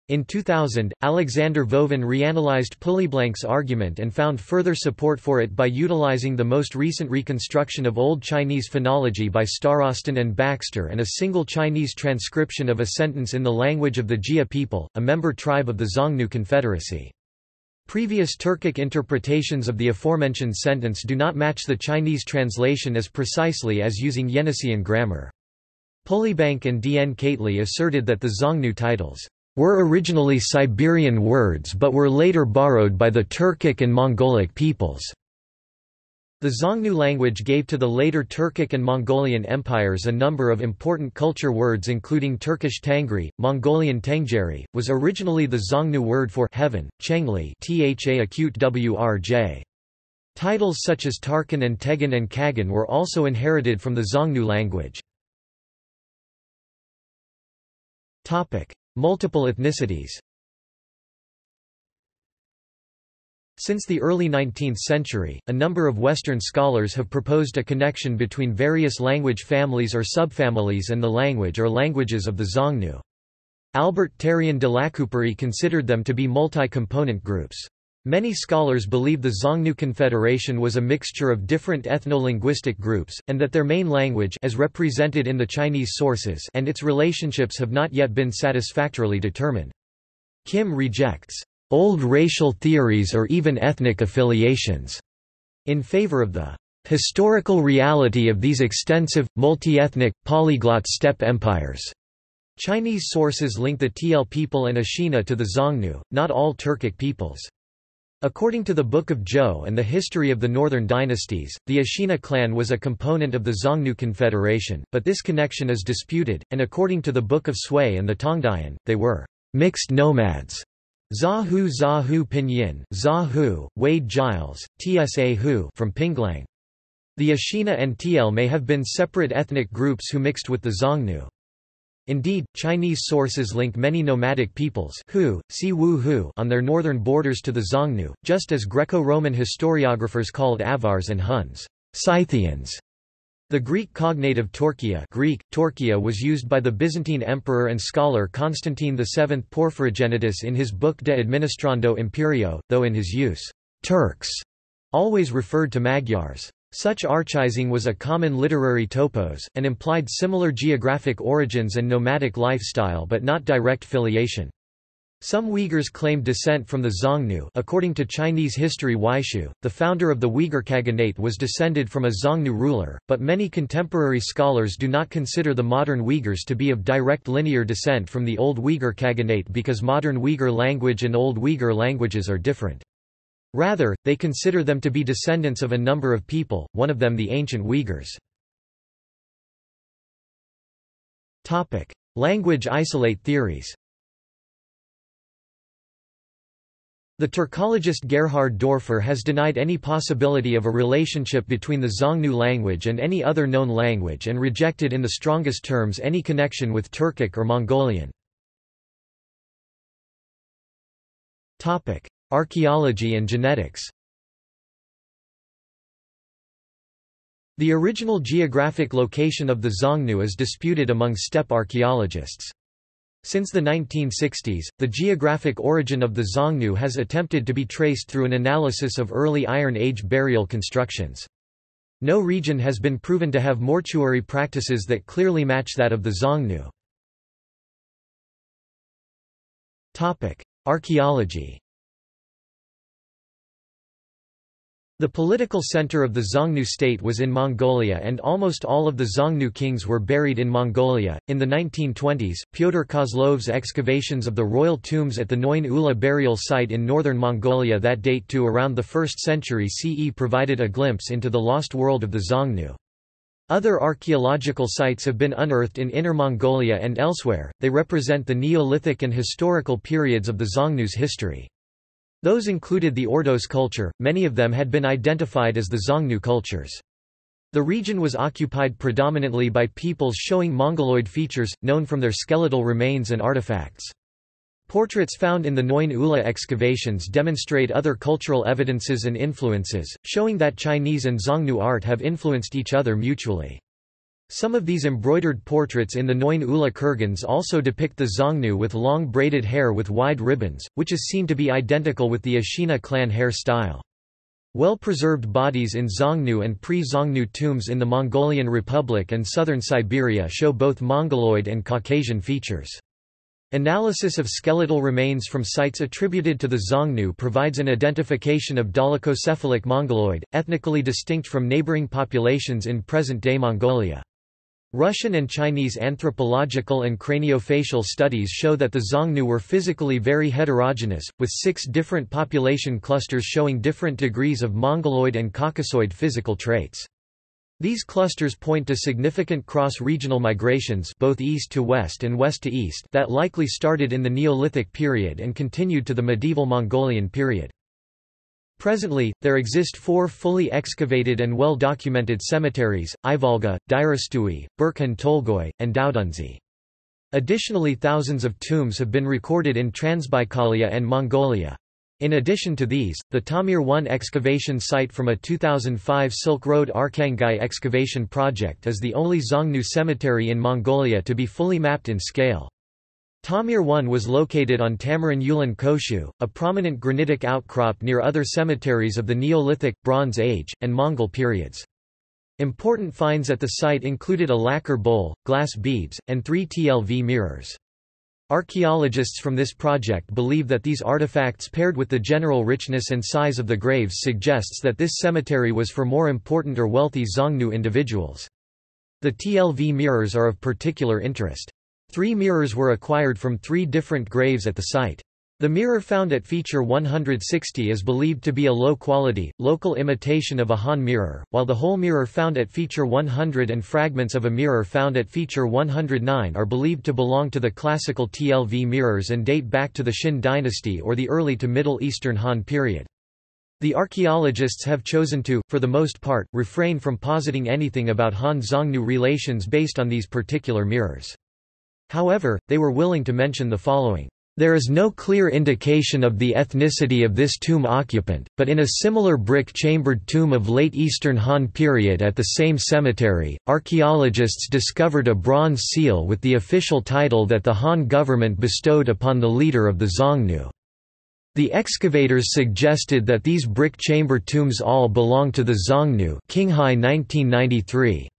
In 2000, Alexander Vovin reanalyzed Pulleyblank's argument and found further support for it by utilizing the most recent reconstruction of Old Chinese phonology by Starostin and Baxter and a single Chinese transcription of a sentence in the language of the Jie people, a member tribe of the Xiongnu Confederacy. Previous Turkic interpretations of the aforementioned sentence do not match the Chinese translation as precisely as using Yeniseian grammar. Pulleyblank and D. N. Keightley asserted that the Xiongnu titles were originally Siberian words but were later borrowed by the Turkic and Mongolic peoples. The Xiongnu language gave to the later Turkic and Mongolian empires a number of important culture words including Turkish Tangri, Mongolian Tenggeri, was originally the Xiongnu word for heaven, Chengli wrj. Titles such as Tarkan and Tegan and Kagan were also inherited from the Xiongnu language. Multiple ethnicities. Since the early 19th century, a number of Western scholars have proposed a connection between various language families or subfamilies and the language or languages of the Xiongnu. Albert Terrien de Lacouperie considered them to be multi-component groups. Many scholars believe the Xiongnu Confederation was a mixture of different ethno-linguistic groups, and that their main language as represented in the Chinese sources and its relationships have not yet been satisfactorily determined. Kim rejects old racial theories or even ethnic affiliations in favor of the historical reality of these extensive, multi-ethnic, polyglot steppe empires. Chinese sources link the Tiele people and Ashina to the Xiongnu, not all Turkic peoples. According to the Book of Zhou and the history of the northern dynasties, the Ashina clan was a component of the Xiongnu Confederation, but this connection is disputed, and according to the Book of Sui and the Tongdian, they were mixed nomads. Zahu Zahu Pinyin, Zahu, Wade Giles, Tsa Hu from Pingliang. The Ashina and Tiele may have been separate ethnic groups who mixed with the Xiongnu. Indeed, Chinese sources link many nomadic peoples Hu, Si Hu on their northern borders to the Xiongnu, just as Greco-Roman historiographers called Avars and Huns Scythians. The Greek cognative Torquia Greek, Torquia was used by the Byzantine emperor and scholar Constantine VII Porphyrogenitus in his book De Administrando Imperio, though in his use, Turks always referred to Magyars. Such archaizing was a common literary topos, and implied similar geographic origins and nomadic lifestyle but not direct filiation. Some Uyghurs claimed descent from the Xiongnu according to Chinese history Weishu, the founder of the Uyghur Khaganate was descended from a Xiongnu ruler, but many contemporary scholars do not consider the modern Uyghurs to be of direct linear descent from the Old Uyghur Khaganate because modern Uyghur language and Old Uyghur languages are different. Rather, they consider them to be descendants of a number of people, one of them the ancient Uyghurs. Language isolate theories The Turkologist Gerhard Doerfer has denied any possibility of a relationship between the Xiongnu language and any other known language and rejected in the strongest terms any connection with Turkic or Mongolian. Archaeology and genetics The original geographic location of the Xiongnu is disputed among steppe archaeologists. Since the 1960s, the geographic origin of the Xiongnu has attempted to be traced through an analysis of early Iron Age burial constructions. No region has been proven to have mortuary practices that clearly match that of the Xiongnu. Archaeology The political center of the Xiongnu state was in Mongolia and almost all of the Xiongnu kings were buried in Mongolia. In the 1920s, Pyotr Kozlov's excavations of the royal tombs at the Noin Ula burial site in northern Mongolia that date to around the 1st century CE provided a glimpse into the lost world of the Xiongnu. Other archaeological sites have been unearthed in Inner Mongolia and elsewhere, they represent the Neolithic and historical periods of the Xiongnu's history. Those included the Ordos culture, many of them had been identified as the Xiongnu cultures. The region was occupied predominantly by peoples showing Mongoloid features, known from their skeletal remains and artifacts. Portraits found in the Noin Ula excavations demonstrate other cultural evidences and influences, showing that Chinese and Xiongnu art have influenced each other mutually. Some of these embroidered portraits in the Noin Ula kurgans also depict the Xiongnu with long braided hair with wide ribbons, which is seen to be identical with the Ashina clan hair style. Well-preserved bodies in Xiongnu and pre-Xiongnu tombs in the Mongolian Republic and southern Siberia show both Mongoloid and Caucasian features. Analysis of skeletal remains from sites attributed to the Xiongnu provides an identification of dolichocephalic Mongoloid, ethnically distinct from neighboring populations in present-day Mongolia. Russian and Chinese anthropological and craniofacial studies show that the Xiongnu were physically very heterogeneous, with six different population clusters showing different degrees of Mongoloid and Caucasoid physical traits. These clusters point to significant cross-regional migrations both east to west and west to east that likely started in the Neolithic period and continued to the medieval Mongolian period. Presently, there exist four fully excavated and well-documented cemeteries, Ivolga, Dirastui, Burkhan Tolgoi, and Daodunzi. Additionally thousands of tombs have been recorded in Transbaikalia and Mongolia. In addition to these, the Tamir 1 excavation site from a 2005 Silk Road Arkhangai excavation project is the only Xiongnu cemetery in Mongolia to be fully mapped in scale. Tamir 1 was located on Tamarin Ulan Koshu, a prominent granitic outcrop near other cemeteries of the Neolithic, Bronze Age, and Mongol periods. Important finds at the site included a lacquer bowl, glass beads, and three TLV mirrors. Archaeologists from this project believe that these artifacts paired with the general richness and size of the graves suggests that this cemetery was for more important or wealthy Xiongnu individuals. The TLV mirrors are of particular interest. Three mirrors were acquired from three different graves at the site. The mirror found at feature 160 is believed to be a low-quality, local imitation of a Han mirror, while the whole mirror found at feature 100 and fragments of a mirror found at feature 109 are believed to belong to the classical TLV mirrors and date back to the Xin dynasty or the early to Middle Eastern Han period. The archaeologists have chosen to, for the most part, refrain from positing anything about Han-Xiongnu relations based on these particular mirrors. However, they were willing to mention the following. There is no clear indication of the ethnicity of this tomb occupant, but in a similar brick-chambered tomb of late Eastern Han period at the same cemetery, archaeologists discovered a bronze seal with the official title that the Han government bestowed upon the leader of the Xiongnu. The excavators suggested that these brick chamber tombs all belong to the Xiongnu Qinghai 1993.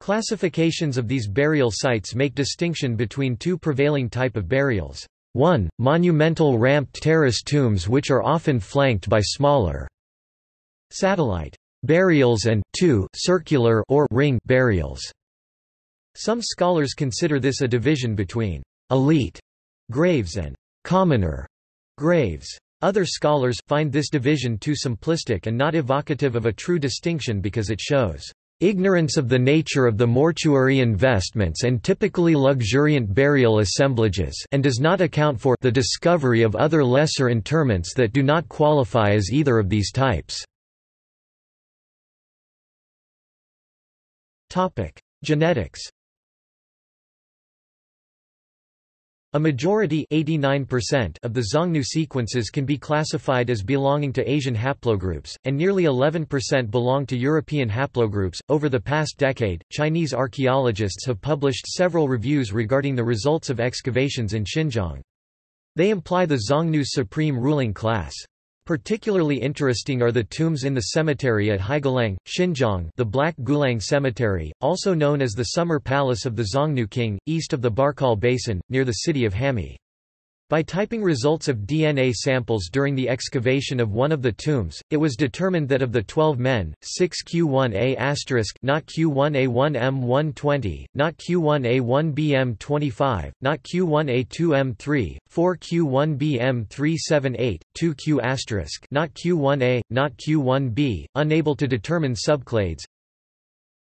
Classifications of these burial sites make distinction between two prevailing type of burials. 1. Monumental ramped terrace tombs which are often flanked by smaller satellite burials and 2. circular or ring burials. Some scholars consider this a division between elite graves and commoner graves. Other scholars, find this division too simplistic and not evocative of a true distinction because it shows Ignorance of the nature of the mortuary investments and typically luxuriant burial assemblages and does not account for the discovery of other lesser interments that do not qualify as either of these types. Genetics A majority 89% of the Xiongnu sequences can be classified as belonging to Asian haplogroups, and nearly 11% belong to European haplogroups. Over the past decade, Chinese archaeologists have published several reviews regarding the results of excavations in Xinjiang. They imply the Xiongnu's supreme ruling class. Particularly interesting are the tombs in the cemetery at Heigouliang, Xinjiang the Black Gulang Cemetery, also known as the Summer Palace of the Xiongnu King, east of the Barkol Basin, near the city of Hami. By typing results of DNA samples during the excavation of one of the tombs, it was determined that of the 12 men, 6 Q1A*, not Q1A1M120, not Q1A1BM25, not Q1A2M3, 4 Q1BM378, 2 Q*, not Q1A, not Q1B, unable to determine subclades,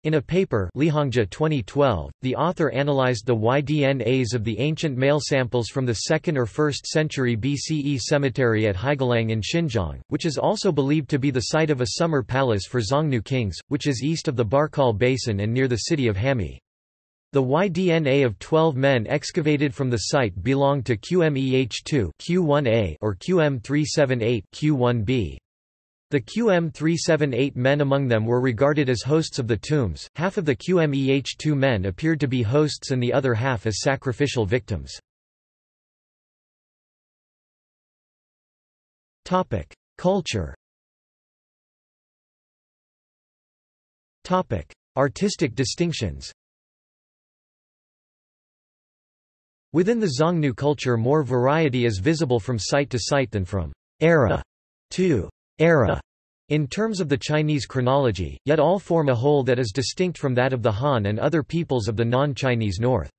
in a paper Lihongzhi 2012, the author analyzed the Y-DNAs of the ancient male samples from the 2nd or 1st century BCE cemetery at Heigouliang in Xinjiang, which is also believed to be the site of a summer palace for Xiongnu kings, which is east of the Barkol Basin and near the city of Hami. The Y-DNA of 12 men excavated from the site belonged to QMEH2 Q1A or QM378 Q1B. The QM378 men among them were regarded as hosts of the tombs, half of the QMEH2 men appeared to be hosts and the other half as sacrificial victims. Culture Artistic distinctions Within the Xiongnu culture more variety is visible from site to site than from era to era in terms of the Chinese chronology, yet all form a whole that is distinct from that of the Han and other peoples of the non-Chinese north.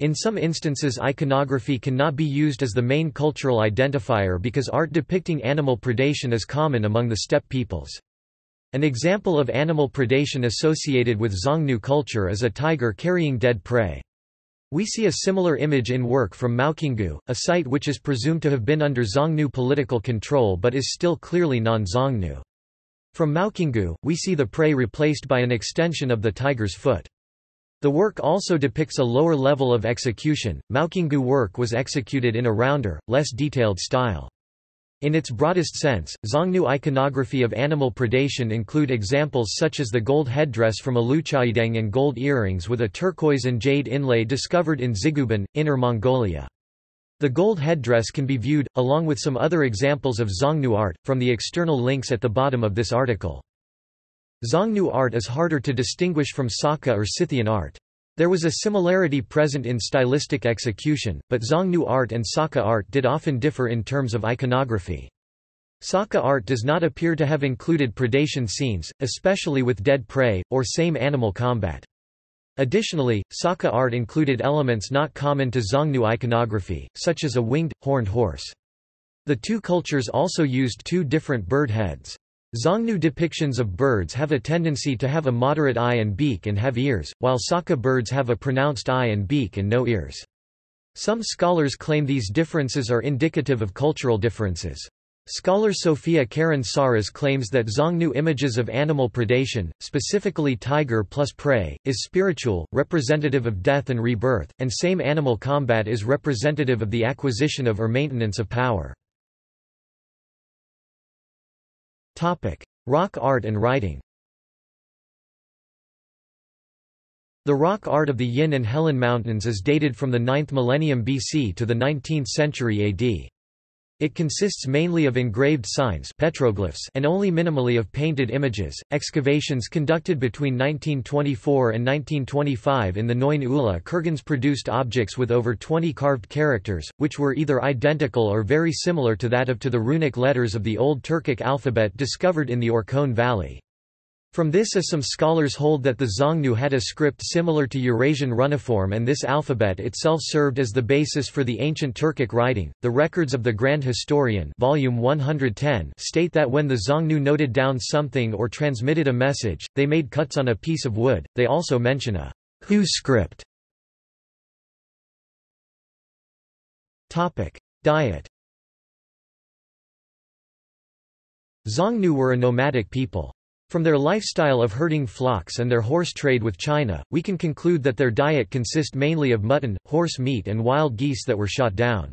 In some instances iconography cannot be used as the main cultural identifier because art depicting animal predation is common among the steppe peoples. An example of animal predation associated with Xiongnu culture is a tiger carrying dead prey. We see a similar image in work from Maoqinggou, a site which is presumed to have been under Xiongnu political control but is still clearly non-Xiongnu. From Maoqinggou, we see the prey replaced by an extension of the tiger's foot. The work also depicts a lower level of execution. Maoqinggou work was executed in a rounder, less detailed style. In its broadest sense, Xiongnu iconography of animal predation include examples such as the gold headdress from Aluchaideng and gold earrings with a turquoise and jade inlay discovered in Ziguban, Inner Mongolia. The gold headdress can be viewed, along with some other examples of Xiongnu art, from the external links at the bottom of this article. Xiongnu art is harder to distinguish from Saka or Scythian art. There was a similarity present in stylistic execution, but Xiongnu art and Saka art did often differ in terms of iconography. Saka art does not appear to have included predation scenes, especially with dead prey, or same animal combat. Additionally, Saka art included elements not common to Xiongnu iconography, such as a winged, horned horse. The two cultures also used two different bird heads. Xiongnu depictions of birds have a tendency to have a moderate eye and beak and have ears, while Saka birds have a pronounced eye and beak and no ears. Some scholars claim these differences are indicative of cultural differences. Scholar Sophia Karin Psarras claims that Xiongnu images of animal predation, specifically tiger plus prey, is spiritual, representative of death and rebirth, and same animal combat is representative of the acquisition of or maintenance of power. Rock art and writing The rock art of the Yin and Helan Mountains is dated from the 9th millennium BC to the 19th century AD. It consists mainly of engraved signs petroglyphs and only minimally of painted images. Excavations conducted between 1924 and 1925 in the Noin Ula Kurgans produced objects with over 20 carved characters, which were either identical or very similar to that of to the runic letters of the Old Turkic alphabet discovered in the Orkhon Valley. From this as some scholars hold that the Xiongnu had a script similar to Eurasian runiform and this alphabet itself served as the basis for the ancient Turkic writing. The records of the Grand Historian volume 110 state that when the Xiongnu noted down something or transmitted a message, they made cuts on a piece of wood. They also mention a Hu script. Topic: Diet. Xiongnu were a nomadic people. From their lifestyle of herding flocks and their horse trade with China, we can conclude that their diet consist mainly of mutton, horse meat and wild geese that were shot down.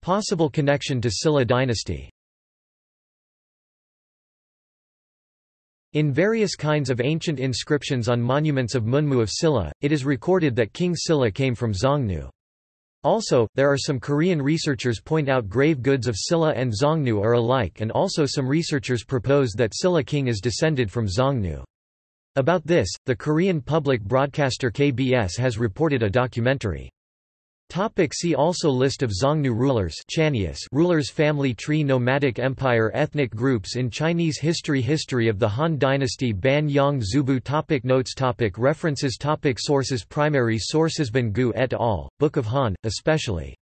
Possible connection to Silla dynasty In various kinds of ancient inscriptions on monuments of Munmu of Silla, it is recorded that King Silla came from Xiongnu. Also, there are some Korean researchers point out grave goods of Silla and Xiongnu are alike and also some researchers propose that Silla king is descended from Xiongnu. About this, the Korean public broadcaster KBS has reported a documentary. Topic see also List of Xiongnu rulers Chanius rulers Family tree Nomadic empire Ethnic groups in Chinese history History of the Han dynasty Ban Yang Zubu topic Notes topic References topic Sources Primary sources Ban Gu et al., Book of Han, especially.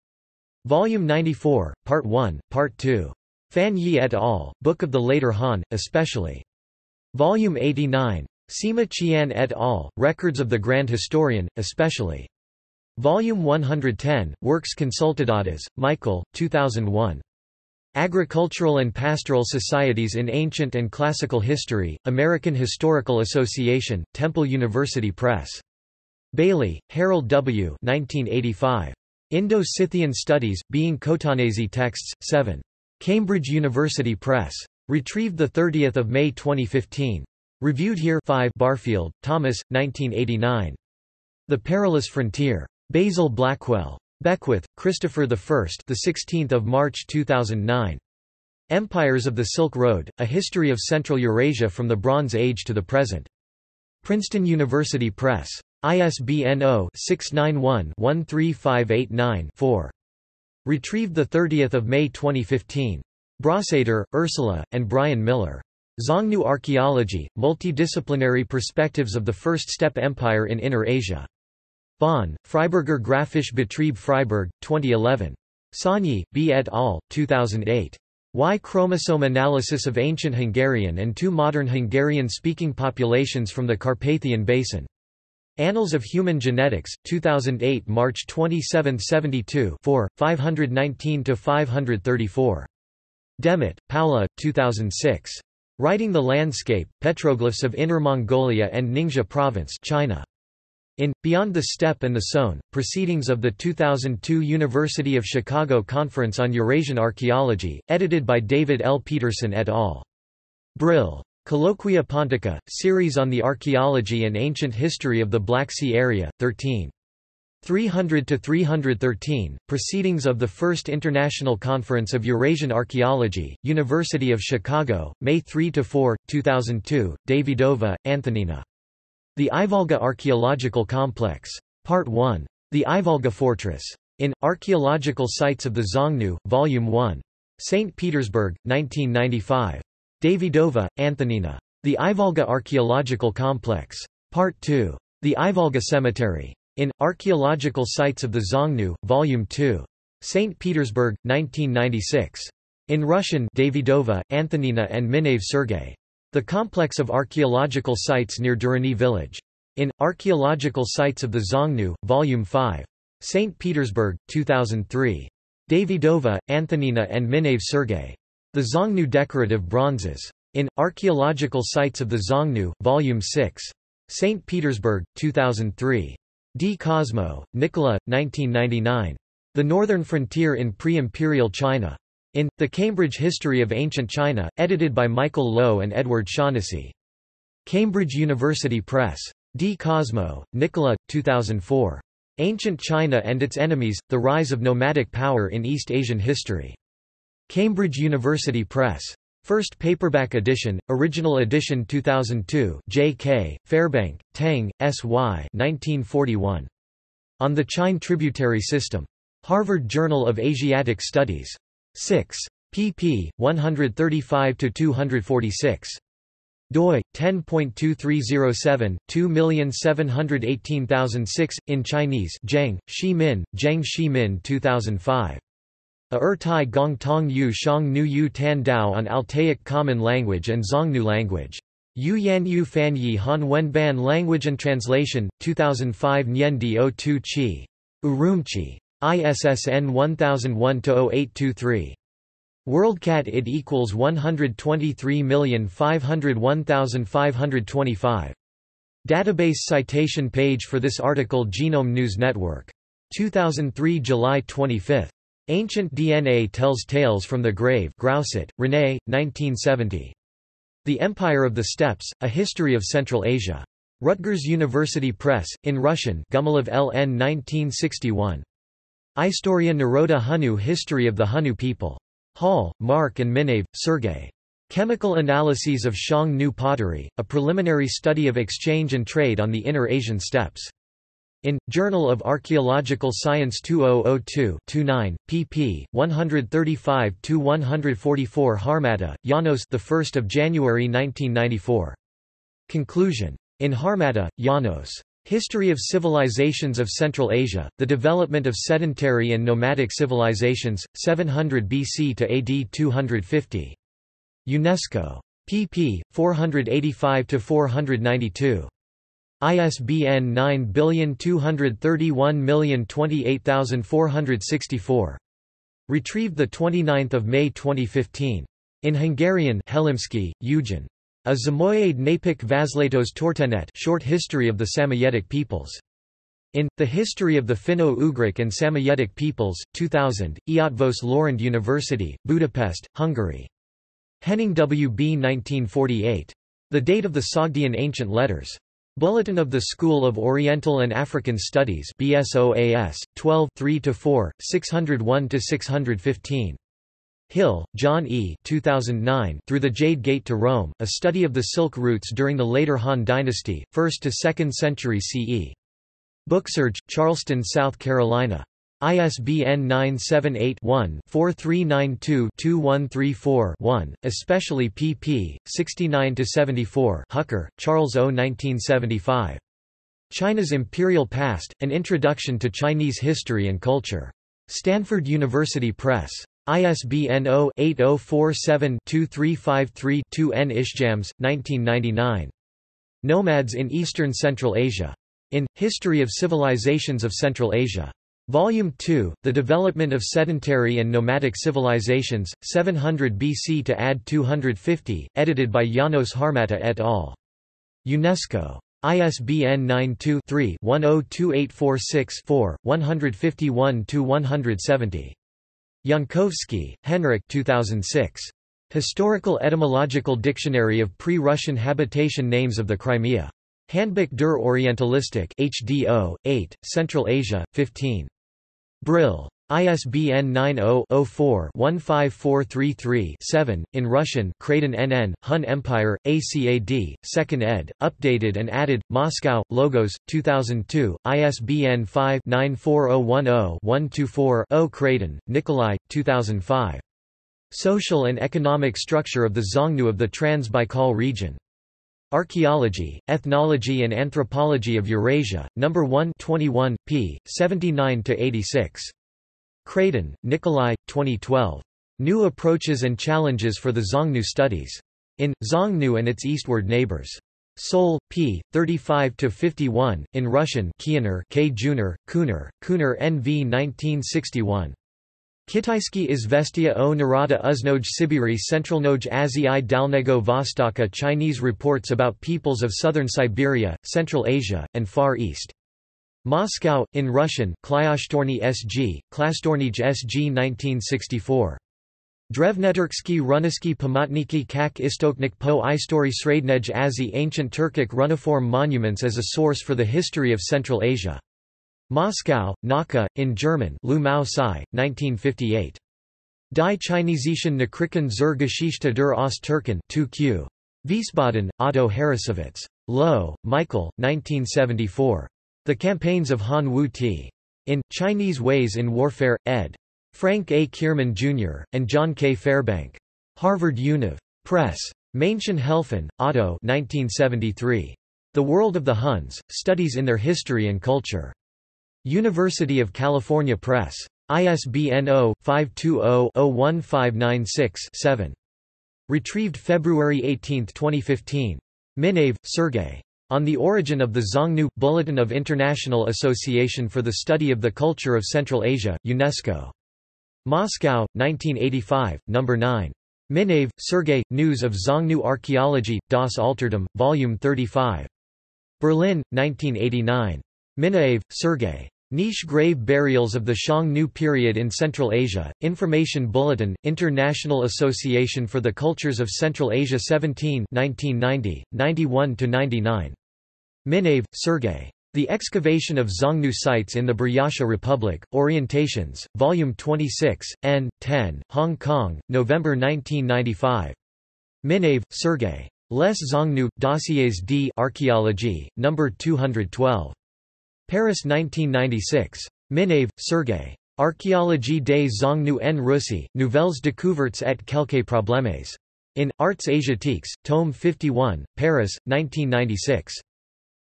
Volume 94, Part 1, Part 2. Fan Ye et al., Book of the Later Han, especially. Volume 89. Sima Qian et al., Records of the Grand Historian, especially. Volume 110, Works Consultadas, Michael, 2001. Agricultural and Pastoral Societies in Ancient and Classical History, American Historical Association, Temple University Press. Bailey, Harold W. 1985. Indo-Scythian Studies, Being Khotanese Texts, 7. Cambridge University Press. Retrieved 30 May 2015. Reviewed here 5 Barfield, Thomas, 1989. The Perilous Frontier. Basil Blackwell. Beckwith, Christopher I. The 16th of March 2009. Empires of the Silk Road: A History of Central Eurasia from the Bronze Age to the Present. Princeton University Press. ISBN 0-691-13589-4. Retrieved 30 May 2015. Brosseder, Ursula, and Brian Miller. Xiongnu Archaeology, Multidisciplinary Perspectives of the First Steppe Empire in Inner Asia. Bonn, Freiburger Graphische Betrieb Freiburg, 2011. Szonyi, B. et al., 2008. Y chromosome analysis of ancient Hungarian and two modern Hungarian-speaking populations from the Carpathian Basin. Annals of Human Genetics, 2008 March 27 72 4, 519–534. Demmett, Paula, 2006. Writing the Landscape, Petroglyphs of Inner Mongolia and Ningxia Province China. In Beyond the Steppe and the Sown, Proceedings of the 2002 University of Chicago Conference on Eurasian Archaeology, edited by David L. Peterson et al. Brill. Colloquia Pontica, Series on the Archaeology and Ancient History of the Black Sea Area, 13. 300–313, Proceedings of the First International Conference of Eurasian Archaeology, University of Chicago, May 3–4, 2002, Davydova, Antonina. The Ivolga Archaeological Complex. Part 1. The Ivolga Fortress. In, Archaeological Sites of the Xiongnu, Volume 1. St. Petersburg, 1995. Davydova, Antonina. The Ivolga Archaeological Complex. Part 2. The Ivolga Cemetery. In, Archaeological Sites of the Xiongnu, Volume 2. St. Petersburg, 1996. In Russian Davydova, Antonina and Minyaev Sergei. The Complex of Archaeological Sites near Durany Village. In, Archaeological Sites of the Xiongnu, Volume 5. St. Petersburg, 2003. Davydova, Antonina and Minyaev Sergei. The Xiongnu Decorative Bronzes. In, Archaeological Sites of the Xiongnu, Volume 6. St. Petersburg, 2003. Di Cosmo, Nicola, 1999. The Northern Frontier in Pre-Imperial China. In, The Cambridge History of Ancient China, edited by Michael Loewe and Edward Shaughnessy. Cambridge University Press. Di Cosmo, Nicola, 2004. Ancient China and Its Enemies, The Rise of Nomadic Power in East Asian History. Cambridge University Press. First paperback edition, original edition 2002 J.K., Fairbank, Tang, S.Y. 1941. On the Chine Tributary System. Harvard Journal of Asiatic Studies. 6. pp. 135–246. doi 10.2307 2718006 in Chinese Zheng Shi Min Zheng Shi Min 2005 a Ertai Gong Tong Yu Shang Nu Yu Tan Dao on Altaic Common Language and Xiongnu Language. Yu Yan Yu Fan Yi Han Wenban Language and Translation, 2005 Nyen Di 02 Chi. Urumqi. ISSN 1001-0823. WorldCat id equals 123501525. Database citation page for this article Genome News Network. 2003 July 25. Ancient DNA Tells Tales from the Grave Grousset, René, 1970. The Empire of the Steppes, A History of Central Asia. Rutgers University Press, in Russian Gumilev LN 1961. Istoria Naroda Hunnu History of the Hunnu People. Hall, Mark and Minyaev, Sergey. Chemical Analyses of Xiongnu Pottery, a preliminary study of exchange and trade on the Inner Asian steppes. In Journal of Archaeological Science 2002-29, pp. 135-144 Harmatta, Janos the 1st of January 1994. Conclusion. In Harmatta, Janos. History of Civilizations of Central Asia, The Development of Sedentary and Nomadic Civilizations, 700 BC to AD 250. UNESCO. pp. 485–492. ISBN 9231028464. Retrieved 29 May 2015. In Hungarian Helimsky, Eugen. A Zamoyed Napik Vazlatos Tortenet Short History of the Samoyedic Peoples. In, The History of the Finno-Ugric and Samoyedic Peoples, 2000, Eötvös Loránd University, Budapest, Hungary. Henning W. B. 1948. The Date of the Sogdian Ancient Letters. Bulletin of the School of Oriental and African Studies BSOAS, 12 3–4, 601–615. Hill, John E. 2009, Through the Jade Gate to Rome, A Study of the Silk Routes During the Later Han Dynasty, 1st to 2nd Century CE. Booksurge, Charleston, South Carolina. ISBN 978-1-4392-2134-1, especially pp. 69–74 Hucker, Charles O. 1975. China's Imperial Past, An Introduction to Chinese History and Culture. Stanford University Press. ISBN 0-8047-2353-2 N. Ishjams, 1999. Nomads in Eastern Central Asia. In, History of Civilizations of Central Asia. Volume 2, The Development of Sedentary and Nomadic Civilizations, 700 BC to AD 250, edited by Janos Harmatta et al. UNESCO. ISBN 92-3-102846-4, 151-170. Yankovsky, Henrik 2006. Historical Etymological Dictionary of Pre-Russian Habitation Names of the Crimea. Handbuch der Orientalistik HDO, 8, Central Asia, 15. Brill. ISBN 90-04-15433-7, in Russian Kradin NN, Hun Empire, ACAD, 2nd ed., updated and added, Moscow, Logos, 2002, ISBN 5-94010-124-0 Kradin, Nikolai, 2005. Social and Economic Structure of the Xiongnu of the Trans-Baikal Region. Archaeology, Ethnology and Anthropology of Eurasia, No. 1 21, p. 79–86. Kradin, Nikolai, 2012. New Approaches and Challenges for the Xiongnu Studies. In, Xiongnu and its Eastward Neighbors. Seoul, p. 35–51, in Russian Kiener K. Juner, Kuner, Kuner NV 1961. Kitaisky izvestia o Narada uznoj Sibiri Centralnoj Azii Dalnego Vostoka Chinese reports about peoples of southern Siberia, Central Asia, and Far East. Moscow, in Russian, Klyashtorny SG, Klastornij SG 1964. Drevneturksky Runisky Pamatniki Kak Istoknik po Istory Srednej Ancient Turkic runiform monuments as a source for the history of Central Asia. Moscow, Nauka, in German Lu Mao 1958. Die Chinesischen Nachrichten zur Geschichte der Ost-Türken 2q. Wiesbaden, Otto Harrassowitz. Loewe, Michael, 1974. The Campaigns of Han Wu Ti. In, Chinese Ways in Warfare, ed. Frank A. Kierman, Jr., and John K. Fairbank. Harvard Univ. Press. Maenchen Helfen, Otto 1973. The World of the Huns, Studies in Their History and Culture. University of California Press. ISBN 0-520-01596-7. Retrieved February 18, 2015. Minyaev, Sergei. On the Origin of the Xiongnu, Bulletin of International Association for the Study of the Culture of Central Asia, UNESCO. Moscow, 1985, No. 9. Minyaev, Sergei, News of Xiongnu Archaeology, Das Altertum, Volume 35. Berlin, 1989. Minyaev, Sergei. Niche grave burials of the Xiongnu period in Central Asia, Information Bulletin, International Association for the Cultures of Central Asia 17 1990, 91–99. Minyaev, Sergei. The Excavation of Xiongnu Sites in the Buryatia Republic, Orientations, Volume 26, N. 10, Hong Kong, November 1995. Minyaev, Sergei. Les Xiongnu, Dossiers d Archéologie, No. 212. Paris 1996. Minyaev, Sergei. Archéologie des Xiongnu en Russie, Nouvelles découvertes et quelques problèmes. In, Arts Asiatiques, Tome 51, Paris, 1996.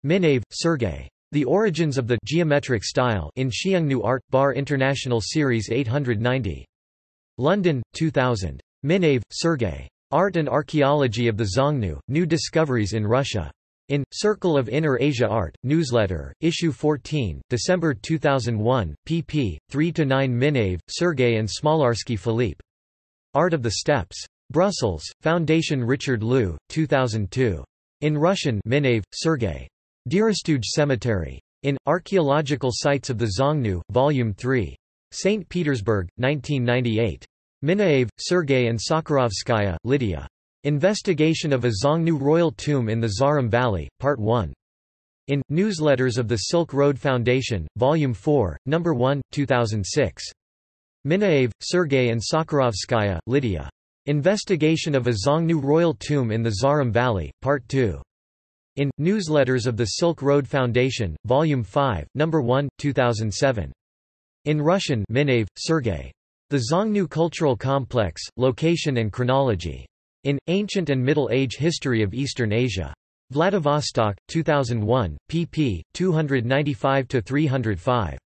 Minyaev, Sergei. The Origins of the Geometric Style in Xiongnu Art, Bar International Series 890. London, 2000. Minyaev, Sergei. Art and Archaeology of the Xiongnu, New Discoveries in Russia. In, Circle of Inner Asia Art, Newsletter, Issue 14, December 2001, pp. 3–9 Minyaev, Sergei and Smolarski Philippe. Art of the Steppes. Brussels, Foundation Richard Leu, 2002. In Russian Minyaev, Sergei. Dirastuj Cemetery. In, Archaeological Sites of the Xiongnu, Volume 3. St. Petersburg, 1998. Minyaev, Sergei and Sakharovskaya, Lydia. Investigation of a Xiongnu royal tomb in the Zarim Valley, Part 1. In, Newsletters of the Silk Road Foundation, Volume 4, No. 1, 2006. Minyaev, Sergei and Sakharovskaya, Lydia. Investigation of a Xiongnu royal tomb in the Zarim Valley, Part 2. In, Newsletters of the Silk Road Foundation, Volume 5, No. 1, 2007. In Russian Minyaev, Sergei. The Xiongnu Cultural Complex, Location and Chronology. In, Ancient and Middle Age History of Eastern Asia. Vladivostok, 2001, pp. 295–305.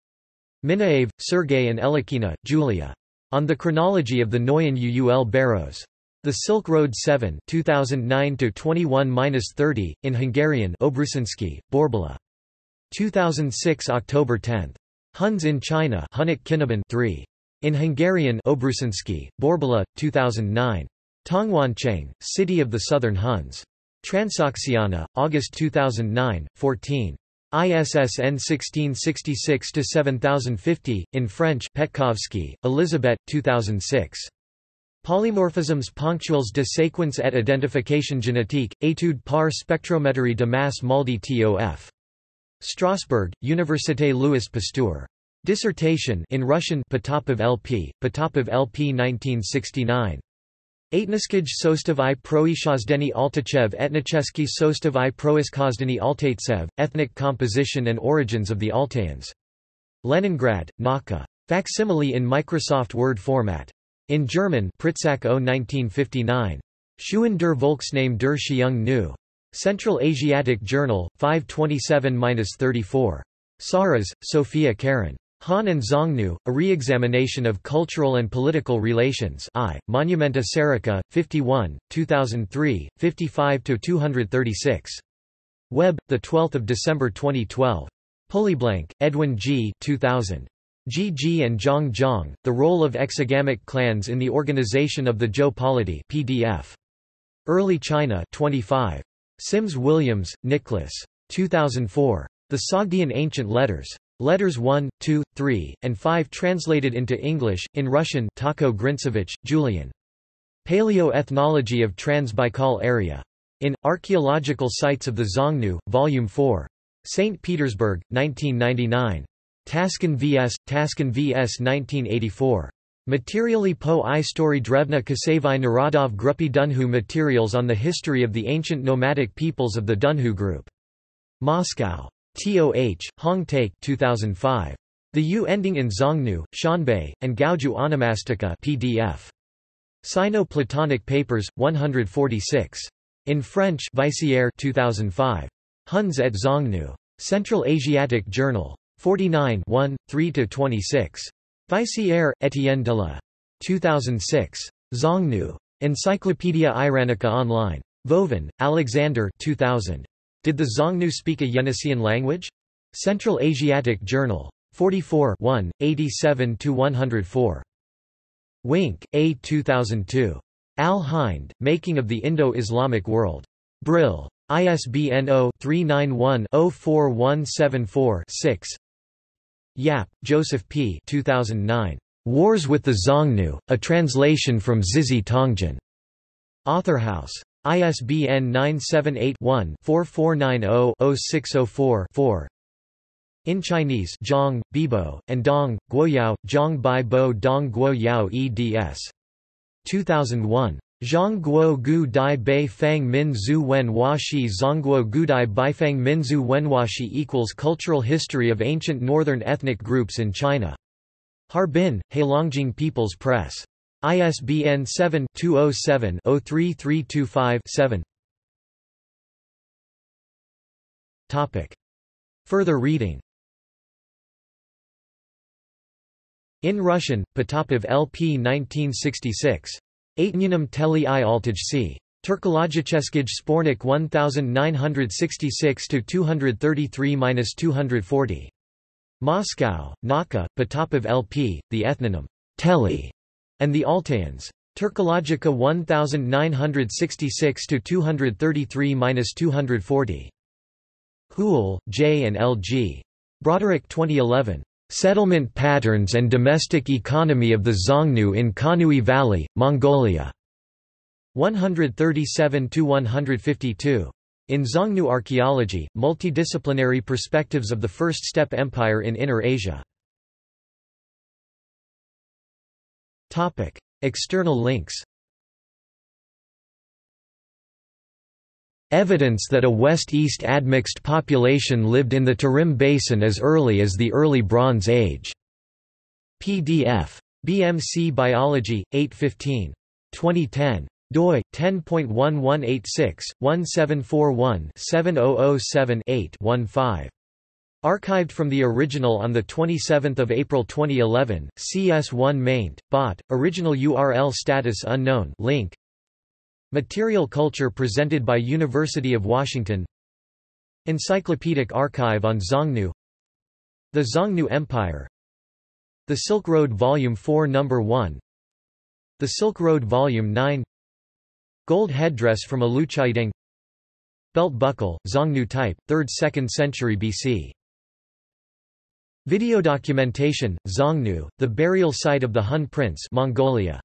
Minyaev, Sergei and Elikina, Julia. On the Chronology of the Noyon Uul Barrows. The Silk Road 7 2009–21–30, in Hungarian Obrusinski, Borbala. 2006 October 10. Huns in China Hunnic Kinnaban 3. In Hungarian Obrusinski, Borbala, 2009. Tongwancheng, City of the Southern Huns. Transoxiana, August 2009, 14. ISSN 1666-7050, in French Petkovsky, Elizabeth, 2006. Polymorphismes ponctuels de séquence et identification génétique, étude par spectrométrie de masse Maldi TOF. Strasbourg, Université Louis Pasteur. Dissertation in Russian Potapov LP, Potapov LP 1969. Etniskij sostav i proishazdeni Altachev Etnicheski sostav i proiskazdeni Altaitsev, Ethnic Composition and Origins of the Altaians. Leningrad, Naka. Facsimile in Microsoft Word format. In German Pritsak O 1959. Schuhen der Volksname der Xiong Nu. Central Asiatic Journal, 527-34. Psarras, Sophia Karin. Han and Xiongnu, A Re-Examination of Cultural and Political Relations I, Monumenta Serica, 51, 2003, 55–236. Web, 12 December 2012. Pulleyblank, Edwin G. 2000. Ji Ji and Zhang Zhang, The Role of Exogamic Clans in the Organization of the Zhou Polity PDF. Early China 25. Sims Williams, Nicholas. 2004. The Sogdian Ancient Letters. Letters 1, 2, 3, and 5 translated into English, in Russian Talko Grintsevich, Julian. Paleo-ethnology of Trans-Baikal area. In, Archaeological Sites of the Xiongnu, Volume 4. St. Petersburg, 1999. Taskin vs. Taskin vs. 1984. Materially po i story drevna Kasavai Narodov Gruppi Dunhu Materials on the History of the Ancient Nomadic Peoples of the Dunhu Group. Moscow. TOH, Hong Taek 2005. The U ending in Xiongnu, Xianbei, and Gaoju Onomastica PDF. Sino-Platonic Papers, 146. In French Vaissière 2005. Huns at Xiongnu. Central Asiatic Journal. 49 1, 3–26. Vaissière, Étienne de la. 2006. Xiongnu. Encyclopaedia Iranica Online. Vovin, Alexander 2000. Did the Xiongnu speak a Yeniseian language? Central Asiatic Journal. 44 1, 87–104. Wink, A. 2002. Al-Hind, Making of the Indo-Islamic World. Brill. ISBN 0-391-04174-6 Yap, Joseph P. 2009. Wars with the Xiongnu, a translation from Zizhi Tongjian. Authorhouse. ISBN 978-1-4490-0604-4 In Chinese Zhang, Bibo, and Dong, Guoyao, Zhang Bai Bo Dong Guoyao eds. 2001. Zhang Guo Gu Dai Bei Fang Min Zhu Wen Hua Shi Zhongguo Gudai Baifang Min Zhu Wenhuashi equals Cultural History of Ancient Northern Ethnic Groups in China. Harbin, Heilongjiang People's Press. ISBN 7-207-03325-7 Further reading In Russian, Potapov LP 1966. Aetnianum teli i altij c. Turkologicheskij Sbornik 1966-233-240. Moscow, Naka, Potapov LP, the ethnonym, Teli, and the Altaians. Turkologica 1966-233-240. Houle, J. and L. G. Broderick 2011. Settlement Patterns and Domestic Economy of the Xiongnu in Khanui Valley, Mongolia. 137–152. In Xiongnu Archaeology, Multidisciplinary Perspectives of the First Steppe Empire in Inner Asia. External links. Evidence that a west-east admixed population lived in the Tarim Basin as early as the Early Bronze Age. PDF. BMC Biology, 815. 2010 doi 10.1186 1741 7007 8 15 Archived from the original on 27 April 2011, CS1 maint, bot, original URL status unknown link. Material culture presented by University of Washington. Encyclopedic archive on Xiongnu. The Xiongnu Empire. The Silk Road Volume 4 No. 1 The Silk Road Volume 9 Gold headdress from Aluchaideng Belt buckle, Xiongnu type, 3rd–2nd century BC Video documentation, Xiongnu, the burial site of the Hun prince Mongolia.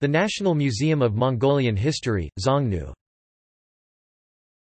The National Museum of Mongolian History, Xiongnu